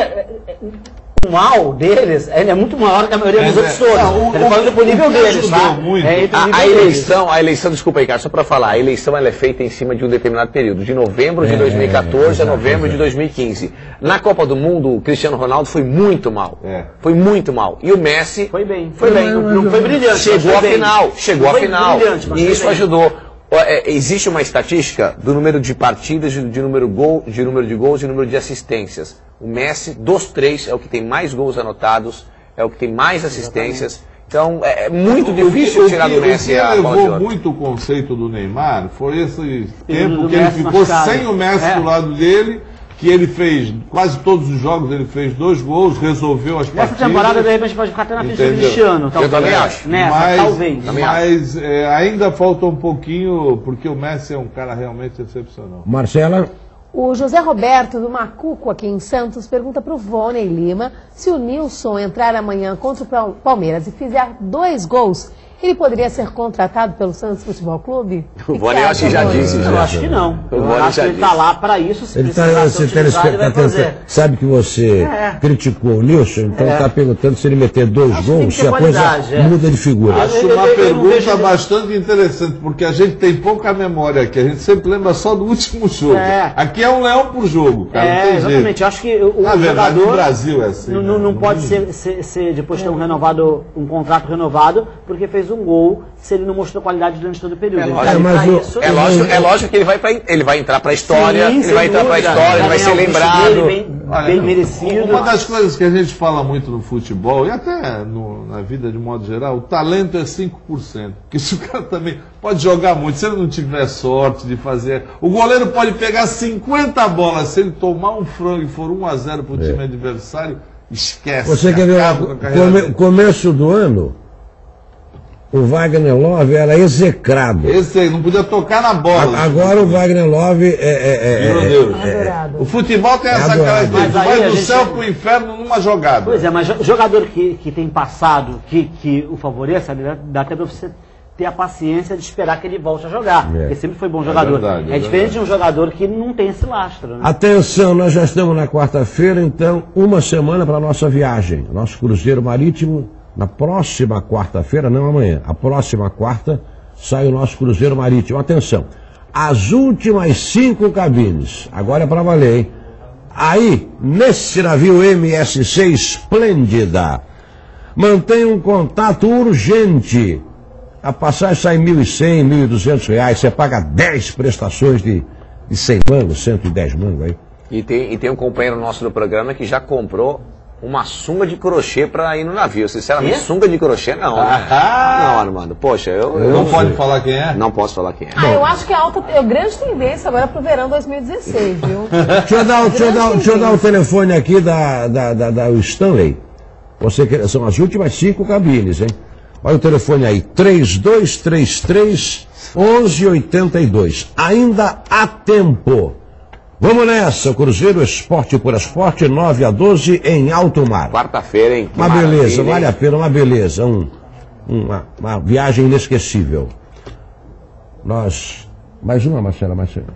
É- é- o mal deles ele é muito maior que a maioria dos É, outros é. todos. Não, o- Ele o- falando pro nível deles, tá? muito- É entre o A, nível a deles. eleição, a eleição, desculpa aí, cara, só para falar, a eleição ela é feita em cima de um determinado período, de novembro de É, 2014 é, a novembro de 2015. Na Copa do Mundo, o Cristiano Ronaldo foi muito mal. É. Foi muito mal. E o Messi Foi bem. Foi bem. Não, não foi brilhante. mas Chegou foi à bem. final, chegou Não à final. E isso bem. ajudou. É, existe uma estatística do número de partidas, de, de número, gol, de número de gols e número de assistências. O Messi, dos três, é o que tem mais gols anotados é o que tem mais assistências. Então é, é muito O difícil que- tirar o do Messi a bola de levou ouro. muito o conceito do Neymar foi esse tempo que ele Messi ficou machucado. sem o Messi É. do lado dele, que ele fez quase todos os jogos, ele fez dois gols, resolveu as Nessa partidas. temporada, de repente, pode ficar até na frente do? Cristiano. Talvez. também acho. Nessa, mas, talvez. Mas é, ainda falta um pouquinho, porque o Messi é um cara realmente excepcional. Marcela, O José Roberto do Macuco, aqui em Santos, pergunta para o Vônei Lima se o Nilson entrar amanhã contra o Pal- Palmeiras e fizer dois gols, ele poderia ser contratado pelo Santos Futebol Clube? <laughs> O eu acho que já disse. Eu acho que não. O Eu Vônei acho que ele está lá para isso. Se ele tá, esse utilizado, ele telespectador tá sabe que você É. criticou o Nilson, então É. está perguntando se ele meter dois Acho gols, se a coisa é. muda de figura. Acho uma pergunta bastante interessante, porque a gente tem pouca memória aqui, a gente sempre lembra só do último jogo. É. Aqui é um leão por jogo, cara. não É, exatamente. Acho que o, Na verdade, jogador no Brasil é assim. não, né? não- não No pode ser, ser- ser, depois de ter um renovado, um contrato renovado, porque fez um gol se ele não mostrou qualidade durante todo o período. É lógico, tá isso. É lógico, é lógico que ele vai, pra, ele vai entrar para a história, Sim, ele vai entrar para a história, ele vai ganhar ser lembrado. dele Bem, Olha, bem merecido. Uma das coisas que a gente fala muito no futebol, e até no- na vida de modo geral, o talento é 5%. Porque se o cara também pode jogar muito, se ele não tiver sorte de fazer. O goleiro pode pegar 50 bolas, se ele tomar um frango e for 1 a 0 para o time adversário, esquece. Você quer ver o come- começo do ano? O Wagner Love era execrado. Esse aí não podia tocar na bola. A- Agora o Wagner Love é. é- é- Virou é- Deus. Adorado. O futebol tem É essa característica. Vai a do gente- céu pro inferno numa jogada. Pois é, mas jo- jogador que, que tem passado, que, que o favoreça, dá- dá até pra você ter a paciência de esperar que ele volte a jogar. É. Porque sempre foi bom jogador. verdade, é é diferente de um jogador que não tem esse lastro. Né? Atenção, nós já estamos na quarta-feira, então, uma semana para a nossa viagem. Nosso cruzeiro marítimo, na próxima quarta-feira, não amanhã, a próxima quarta, sai o nosso cruzeiro marítimo. Atenção, as últimas cinco cabines, agora é para valer, hein? Aí, nesse navio MSC Esplêndida, mantenha um contato urgente. A passagem sai R$ 1.100, 1.200 reais, você paga 10 prestações de, de 100 mangos, 110 mangos aí. E tem, e tem um companheiro nosso do programa que já comprou uma sunga de crochê para ir no navio. Sinceramente, Quê? sunga de crochê não. né? Ah. Não, Armando. Poxa, eu, eu Não pode falar quem é? não posso falar quem é. Ah, eu acho que é alta, é grande tendência agora pro verão 2016, viu? <laughs> Deixa eu dar, o- deixa eu dar, o- deixa eu dar o telefone aqui da, da, da, da Stanley. Você que, são as últimas cinco cabines, hein? Olha o telefone aí, 3233 1182. Ainda há tempo. Vamos nessa, Cruzeiro Esporte por Esporte, 9 a 12 em alto mar. Quarta-feira, hein? Que Uma beleza, maravilha, vale hein? a pena, uma beleza, um, uma, uma viagem inesquecível. Nós. Mais uma, Marcela, Marcela.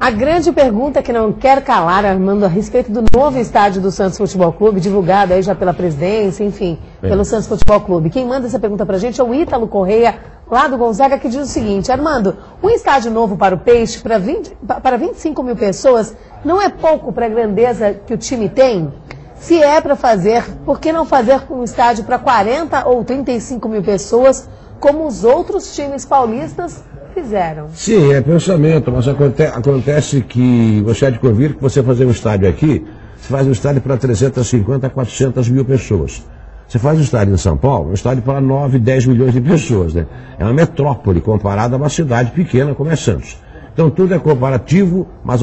A grande pergunta que não quer calar, Armando, a respeito do novo estádio do Santos Futebol Clube, divulgado aí já pela presidência, enfim, É. pelo Santos Futebol Clube. Quem manda essa pergunta pra gente é o Ítalo Correia, lá do Gonzaga, que diz o seguinte, Armando, um estádio novo para o Peixe, para, 20, pa- para 25 mil pessoas, não é pouco para a grandeza que o time tem? Se é para fazer, por que não fazer com um estádio para 40 ou 35 mil pessoas, como os outros times paulistas fizeram? Sim, é pensamento, mas aconte- acontece que você há de convir que você fazer um estádio aqui, você faz um estádio para 350 a 400 mil pessoas. Você faz um estádio em São Paulo, um estádio para 9, 10 milhões de pessoas. Né? É uma metrópole comparada a uma cidade pequena como é Santos. Então tudo é comparativo, mas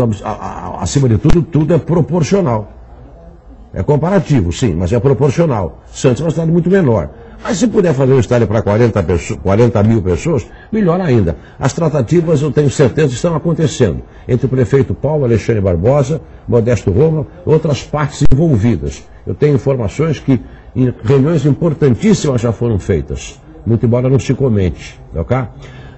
acima de tudo, tudo é proporcional. É comparativo, sim, mas é proporcional. Santos é uma cidade muito menor. Mas se puder fazer um estádio para 40, pesso- 40 mil pessoas, melhor ainda. As tratativas, eu tenho certeza, estão acontecendo entre o prefeito Paulo Alexandre Barbosa, Modesto Roma, outras partes envolvidas. Eu tenho informações que reuniões importantíssimas já foram feitas, muito embora não se comente, ok?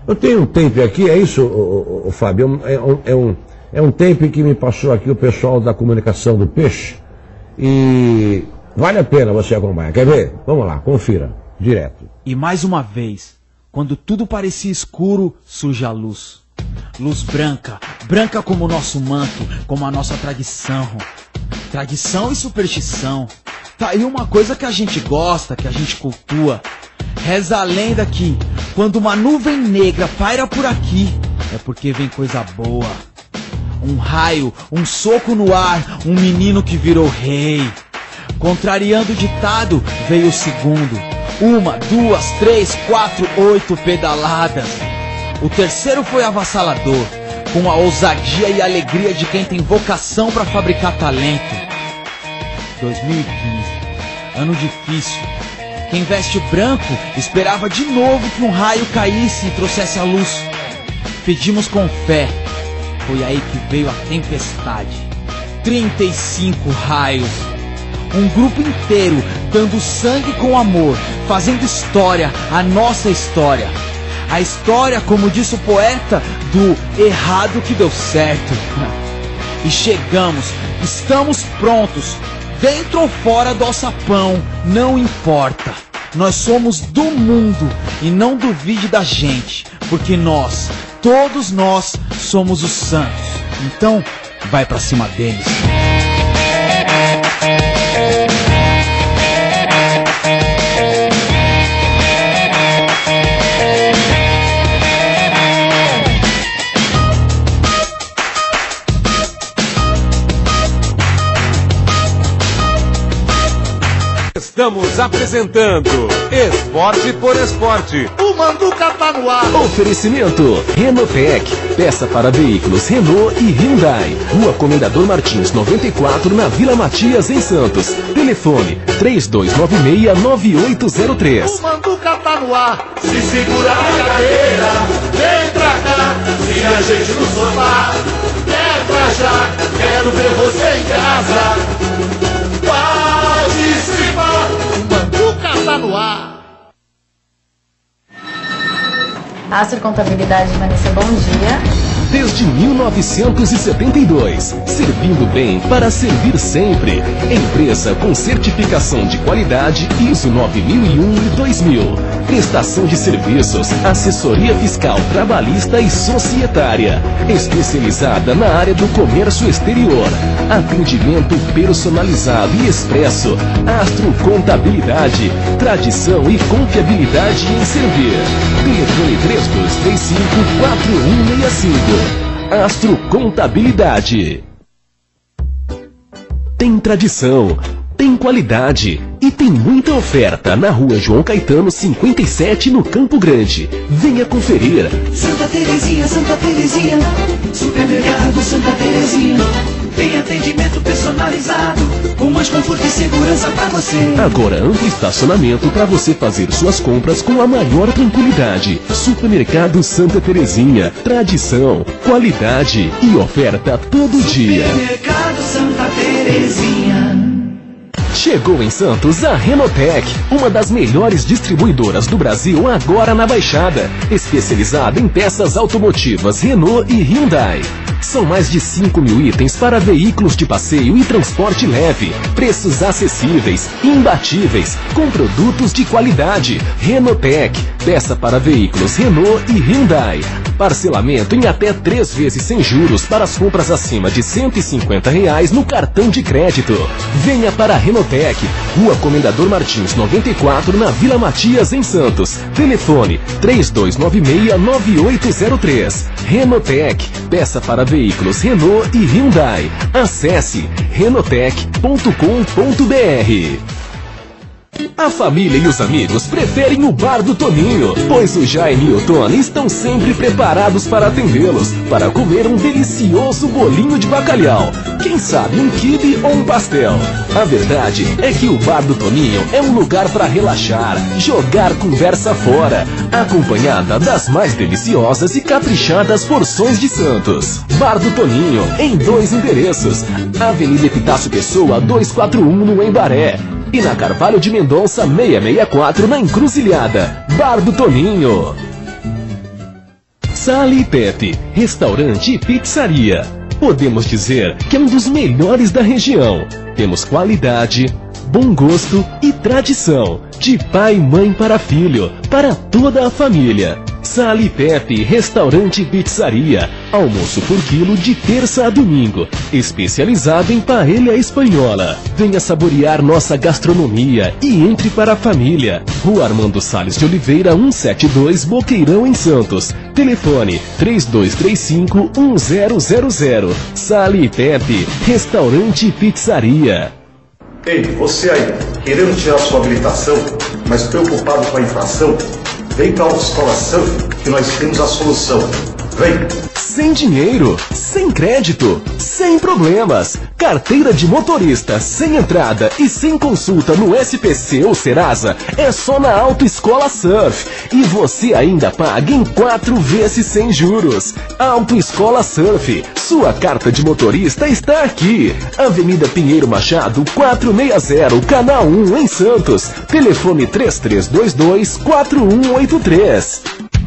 Eu tenho um tape aqui, é isso, o, Fábio? É um, é, um, é um tape que me passou aqui o pessoal da comunicação do Peixe. E vale a pena você acompanhar. Quer ver? Vamos lá, confira. Direto. E mais uma vez, quando tudo parecia escuro, surge a luz. Luz branca, branca como o nosso manto, como a nossa tradição. Tradição e superstição. Tá aí uma coisa que a gente gosta, que a gente cultua. Reza a lenda que, quando uma nuvem negra paira por aqui, é porque vem coisa boa. Um raio, um soco no ar, um menino que virou rei. Contrariando o ditado, veio o segundo. Uma, duas, três, quatro, oito pedaladas. O terceiro foi avassalador, com a ousadia e alegria de quem tem vocação para fabricar talento. 2015, ano difícil. Quem veste branco esperava de novo que um raio caísse e trouxesse a luz. Pedimos com fé. Foi aí que veio a tempestade. 35 raios. Um grupo inteiro dando sangue com amor, fazendo história, a nossa história. A história, como disse o poeta, do errado que deu certo. <laughs> E chegamos, estamos prontos, dentro ou fora do alçapão, não importa. Nós somos do mundo e não duvide da gente, porque nós, todos nós, somos os santos. Então, vai pra cima deles. Estamos apresentando Esporte por Esporte. O Manduca tá no ar. Oferecimento Renotec, peça para veículos Renault e Hyundai. Rua Comendador Martins 94 na Vila Matias em Santos. Telefone 3296-9803. O Manduca tá no ar. Se segurar na cadeira, vem pra cá. Se a gente no sofá, é pra já. Quero ver você em casa. Manduca tá no ar. Astro Contabilidade Vanessa, bom dia. Desde 1972, servindo bem para servir sempre. Empresa com certificação de qualidade ISO 9001 e 2000. Prestação de serviços, assessoria fiscal, trabalhista e societária. Especializada na área do comércio exterior. Atendimento personalizado e expresso. Astro Contabilidade. Tradição e confiabilidade em servir. Telefone 3235 4165. Astro Contabilidade. Tem tradição, tem qualidade e tem muita oferta na rua João Caetano 57 no Campo Grande. Venha conferir. Santa Terezinha, Santa Terezinha, supermercado Santa Terezinha. Tem atendimento personalizado, com mais conforto e segurança pra você. Agora amplo estacionamento para você fazer suas compras com a maior tranquilidade. Supermercado Santa Terezinha. Tradição, qualidade e oferta todo dia. Supermercado Santa Terezinha. Chegou em Santos a Renotec, uma das melhores distribuidoras do Brasil agora na Baixada, especializada em peças automotivas Renault e Hyundai. São mais de 5 mil itens para veículos de passeio e transporte leve, preços acessíveis, imbatíveis, com produtos de qualidade. Renotec, peça para veículos Renault e Hyundai. Parcelamento em até três vezes sem juros para as compras acima de 150 reais no cartão de crédito. Venha para a Renotec, Rua Comendador Martins 94, na Vila Matias, em Santos. Telefone 3296-9803. Renotec, peça para veículos Renault e Hyundai. Acesse renotec.com.br. A família e os amigos preferem o Bar do Toninho, pois o Jaime e o Tony estão sempre preparados para atendê-los, para comer um delicioso bolinho de bacalhau, quem sabe um quibe ou um pastel. A verdade é que o Bar do Toninho é um lugar para relaxar, jogar conversa fora, acompanhada das mais deliciosas e caprichadas porções de Santos. Bar do Toninho, em dois endereços, Avenida Epitácio Pessoa 241 no Embaré, e na Carvalho de Mendonça 664 na Encruzilhada. Bar do Toninho. Sali Pepe, restaurante e pizzaria. Podemos dizer que é um dos melhores da região. Temos qualidade, bom gosto e tradição. De pai e mãe para filho, para toda a família. Sali Pepe, restaurante pizzaria. Almoço por quilo de terça a domingo. Especializado em paella espanhola. Venha saborear nossa gastronomia e entre para a família. Rua Armando Salles de Oliveira, 172, Boqueirão, em Santos. Telefone 3235-1000. Sali Pepe, restaurante pizzaria. Ei, você aí, querendo tirar sua habilitação, mas preocupado com a inflação, vem para a Autoescola Surf que nós temos a solução. Vem! Sem dinheiro, sem crédito, sem problemas. Carteira de motorista sem entrada e sem consulta no SPC ou Serasa é só na Autoescola Surf. E você ainda paga em quatro vezes sem juros. Autoescola Surf. Sua carta de motorista está aqui. Avenida Pinheiro Machado, 460, Canal 1 em Santos. Telefone 3322 4183.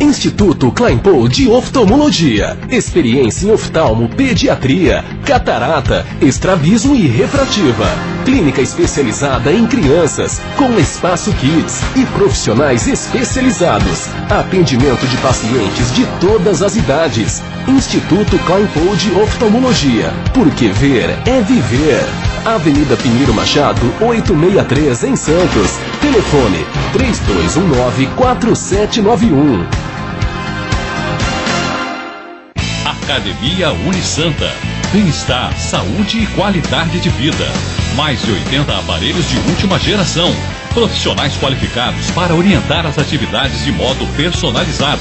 Instituto Kleinpol de Oftalmologia. Experiência em oftalmo, pediatria, catarata, estrabismo e refrativa. Clínica especializada em crianças, com espaço kids e profissionais especializados. Atendimento de pacientes de todas as idades. Instituto Kleinpol de Oftalmologia. Porque ver é viver. Avenida Pinheiro Machado, 863 em Santos. Telefone 3219-4791. Academia Unisanta. Bem-estar, saúde e qualidade de vida. Mais de 80 aparelhos de última geração. Profissionais qualificados para orientar as atividades de modo personalizado.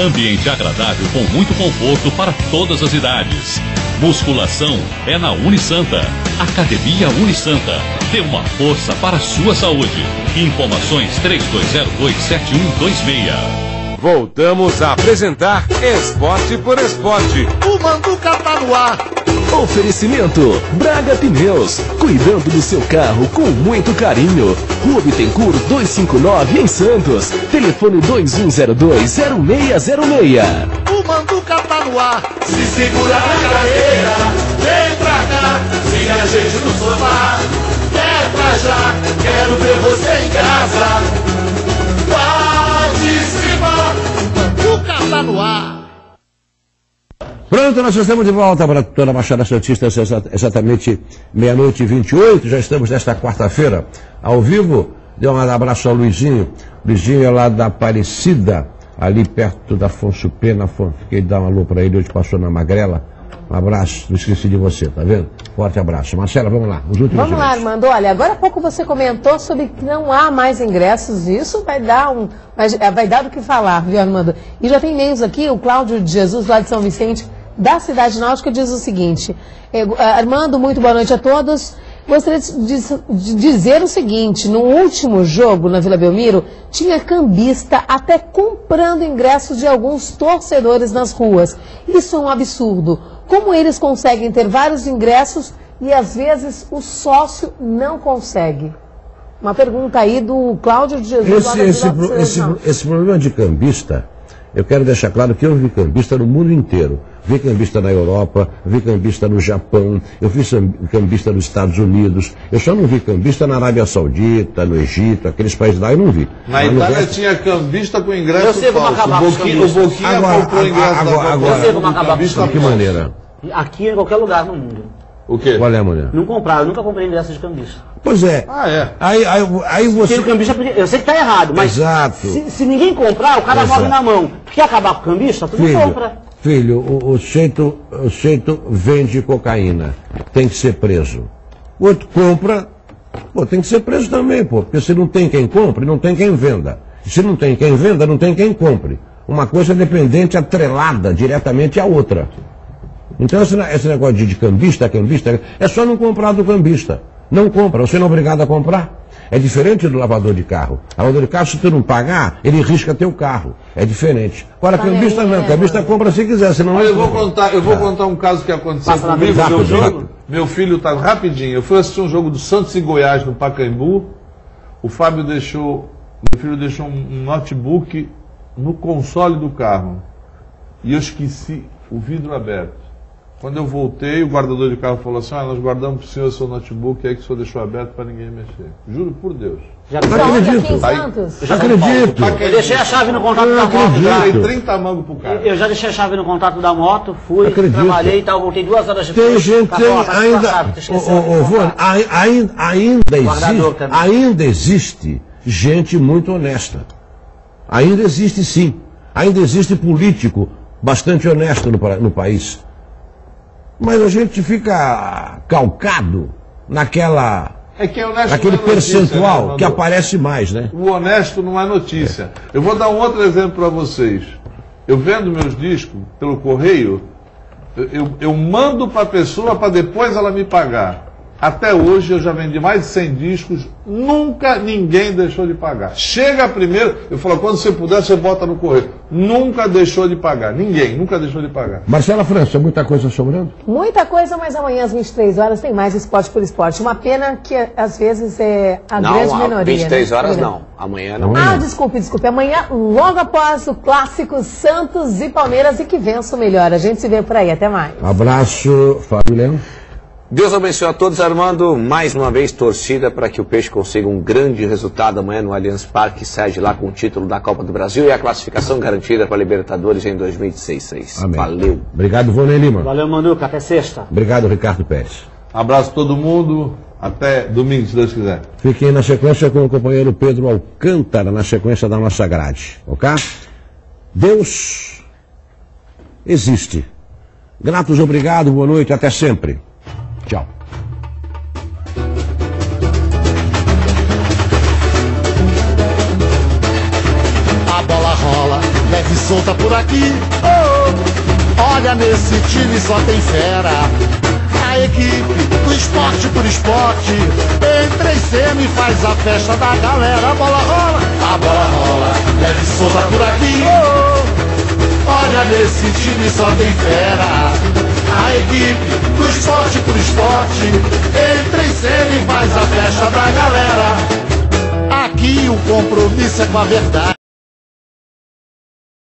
Ambiente agradável com muito conforto para todas as idades. Musculação é na Unisanta. Academia Unisanta. Dê uma força para a sua saúde. Informações 32027126. Voltamos a apresentar Esporte por Esporte. O Manduca tá no ar. Oferecimento Braga Pneus, cuidando do seu carro com muito carinho. Rua Bittencourt 259 em Santos. Telefone 21020606. O Manduca tá no ar. Se segura na cadeira, vem pra cá. Siga a gente no sofá. Quer pra já, quero ver você em casa. Participar. Manduca tá no ar. Pronto, nós estamos de volta para toda a Baixada Santista, exa- exatamente meia-noite e 28. Já estamos nesta quarta-feira, ao vivo. Dê um abraço ao Luizinho. Luizinho é lá da Aparecida, ali perto da Afonso Pena. Fiquei de dar um alô para ele, hoje passou na Magrela. Um abraço, não esqueci de você, tá vendo? Forte abraço. Marcela, vamos lá, os últimos Vamos lá. Armando. Olha, agora há pouco você comentou sobre que não há mais ingressos. Isso vai dar um. Vai, é, dar do que falar, viu, Armando? E já tem e-mails aqui, o Cláudio de Jesus, lá de São Vicente, da Cidade Náutica, diz o seguinte: eh, Armando, muito boa noite a todos. Gostaria de, dizer o seguinte: no último jogo na Vila Belmiro, tinha cambista até comprando ingressos de alguns torcedores nas ruas. Isso é um absurdo. Como eles conseguem ter vários ingressos e às vezes o sócio não consegue? Uma pergunta aí do Cláudio de Jesus. Esse, esse, pro- esse, esse problema de cambista, eu quero deixar claro que eu vi cambista no mundo inteiro. Vi cambista na Europa, vi cambista no Japão, eu vi cambista nos Estados Unidos. Eu só não vi cambista na Arábia Saudita, no Egito, aqueles países lá eu não vi. Na Mas Itália resto- tinha cambista com ingresso Eu sei como falso. acabar o com Boquinha, o. Boquinha Agora, comprou ingresso agora, da agora, do Mundo com cambista de que maneira? Aqui em qualquer lugar no mundo. O quê? Qual é a mulher? Não compraram, eu nunca comprei ingresso de cambista. Pois é. Ah, é. Aí, aí, aí você. Porque o cambista, eu sei que tá errado, mas Exato. se, se ninguém comprar, o cara Exato. morre na mão. Quer acabar com o cambista? Tu não Filho, compra. Filho, o, o Cheito, o Cheito vende cocaína. Tem que ser preso. O outro compra, pô, tem que ser preso também, pô. Porque se não tem quem compre, não tem quem venda. Se não tem quem venda, não tem quem compre. Uma coisa é dependente, atrelada diretamente à outra. Então esse, esse negócio de, de cambista, cambista, é só não comprar do cambista. Não compra, você não é obrigado a comprar. É diferente do lavador de carro. Lavador de carro, se tu não pagar, ele risca teu carro. É diferente. Agora, cambista não, cambista compra se quiser, senão Olha, eu não vou contar, eu vou contar um caso que aconteceu Passa comigo. frente. Meu, Rápido, filho- rápido. meu filho tá rapidinho. Eu fui assistir um jogo do Santos e Goiás no Pacaembu. O Fábio deixou, meu filho deixou um, um notebook no console do carro. E eu esqueci o vidro aberto. Quando eu voltei, o guardador de carro falou assim: ah, nós guardamos para o senhor seu notebook aí que o senhor deixou aberto para ninguém mexer. Juro por Deus. Já Não acredito. Aqui Tá. Santos? Já Acredito. Eu deixei a chave no contato Eu da moto. acredito. já. Dei 30 mangos pro cara. Eu já deixei a chave no contato da moto, fui, Acredito. trabalhei e tal, voltei duas horas Tem depois. gente, tem tá com a ainda. tu Ô, ai- ainda Guardador existe, ainda existe gente muito honesta. Ainda existe sim. Ainda existe político bastante honesto no, no país. Mas a gente fica calcado naquela É que é honesto Aquele não é notícia, percentual né, que aparece mais, né? O honesto não é notícia. Eu vou dar um outro exemplo para vocês. Eu vendo meus discos pelo correio, eu, eu- eu mando para a pessoa para depois ela me pagar. Até hoje eu já vendi mais de 100 discos, nunca ninguém deixou de pagar. Chega primeiro, eu falo, quando você puder, você bota no correio. Nunca deixou de pagar, ninguém, nunca deixou de pagar. Marcela França, muita coisa sobrando? Muita coisa, mas amanhã às 23 horas tem mais esporte por esporte. Uma pena que às vezes é a grande não, minoria. 23 né? horas não. Amanhã não. Ah, desculpe, desculpe. Amanhã, logo após o clássico Santos e Palmeiras e que vença o melhor. A gente se vê por aí. Até mais. Abraço, Fábio Leão. Deus abençoe a todos, Armando. Mais uma vez, torcida para que o Peixe consiga um grande resultado amanhã no Allianz Parque e saia de lá com o título da Copa do Brasil e a classificação garantida para a Libertadores em 2016. Amém. Valeu. Obrigado, Vonei Lima. Valeu, Manuca. Até sexta. Obrigado, Ricardo Pérez. Abraço a todo mundo. Até domingo, se Deus quiser. Fiquem na sequência com o companheiro Pedro Alcântara, na sequência da nossa grade, ok? Deus existe. Gratos, obrigado, boa noite, até sempre. Tchau. A bola rola, leve solta por aqui. Oh, olha nesse time só tem fera. A equipe do esporte por esporte. Em cena e faz a festa da galera. A bola rola, a bola rola, leve solta por aqui. Oh, olha nesse time só tem fera. A equipe do esporte por esporte. Entra em cena e faz a festa da galera. Aqui o compromisso é com a verdade.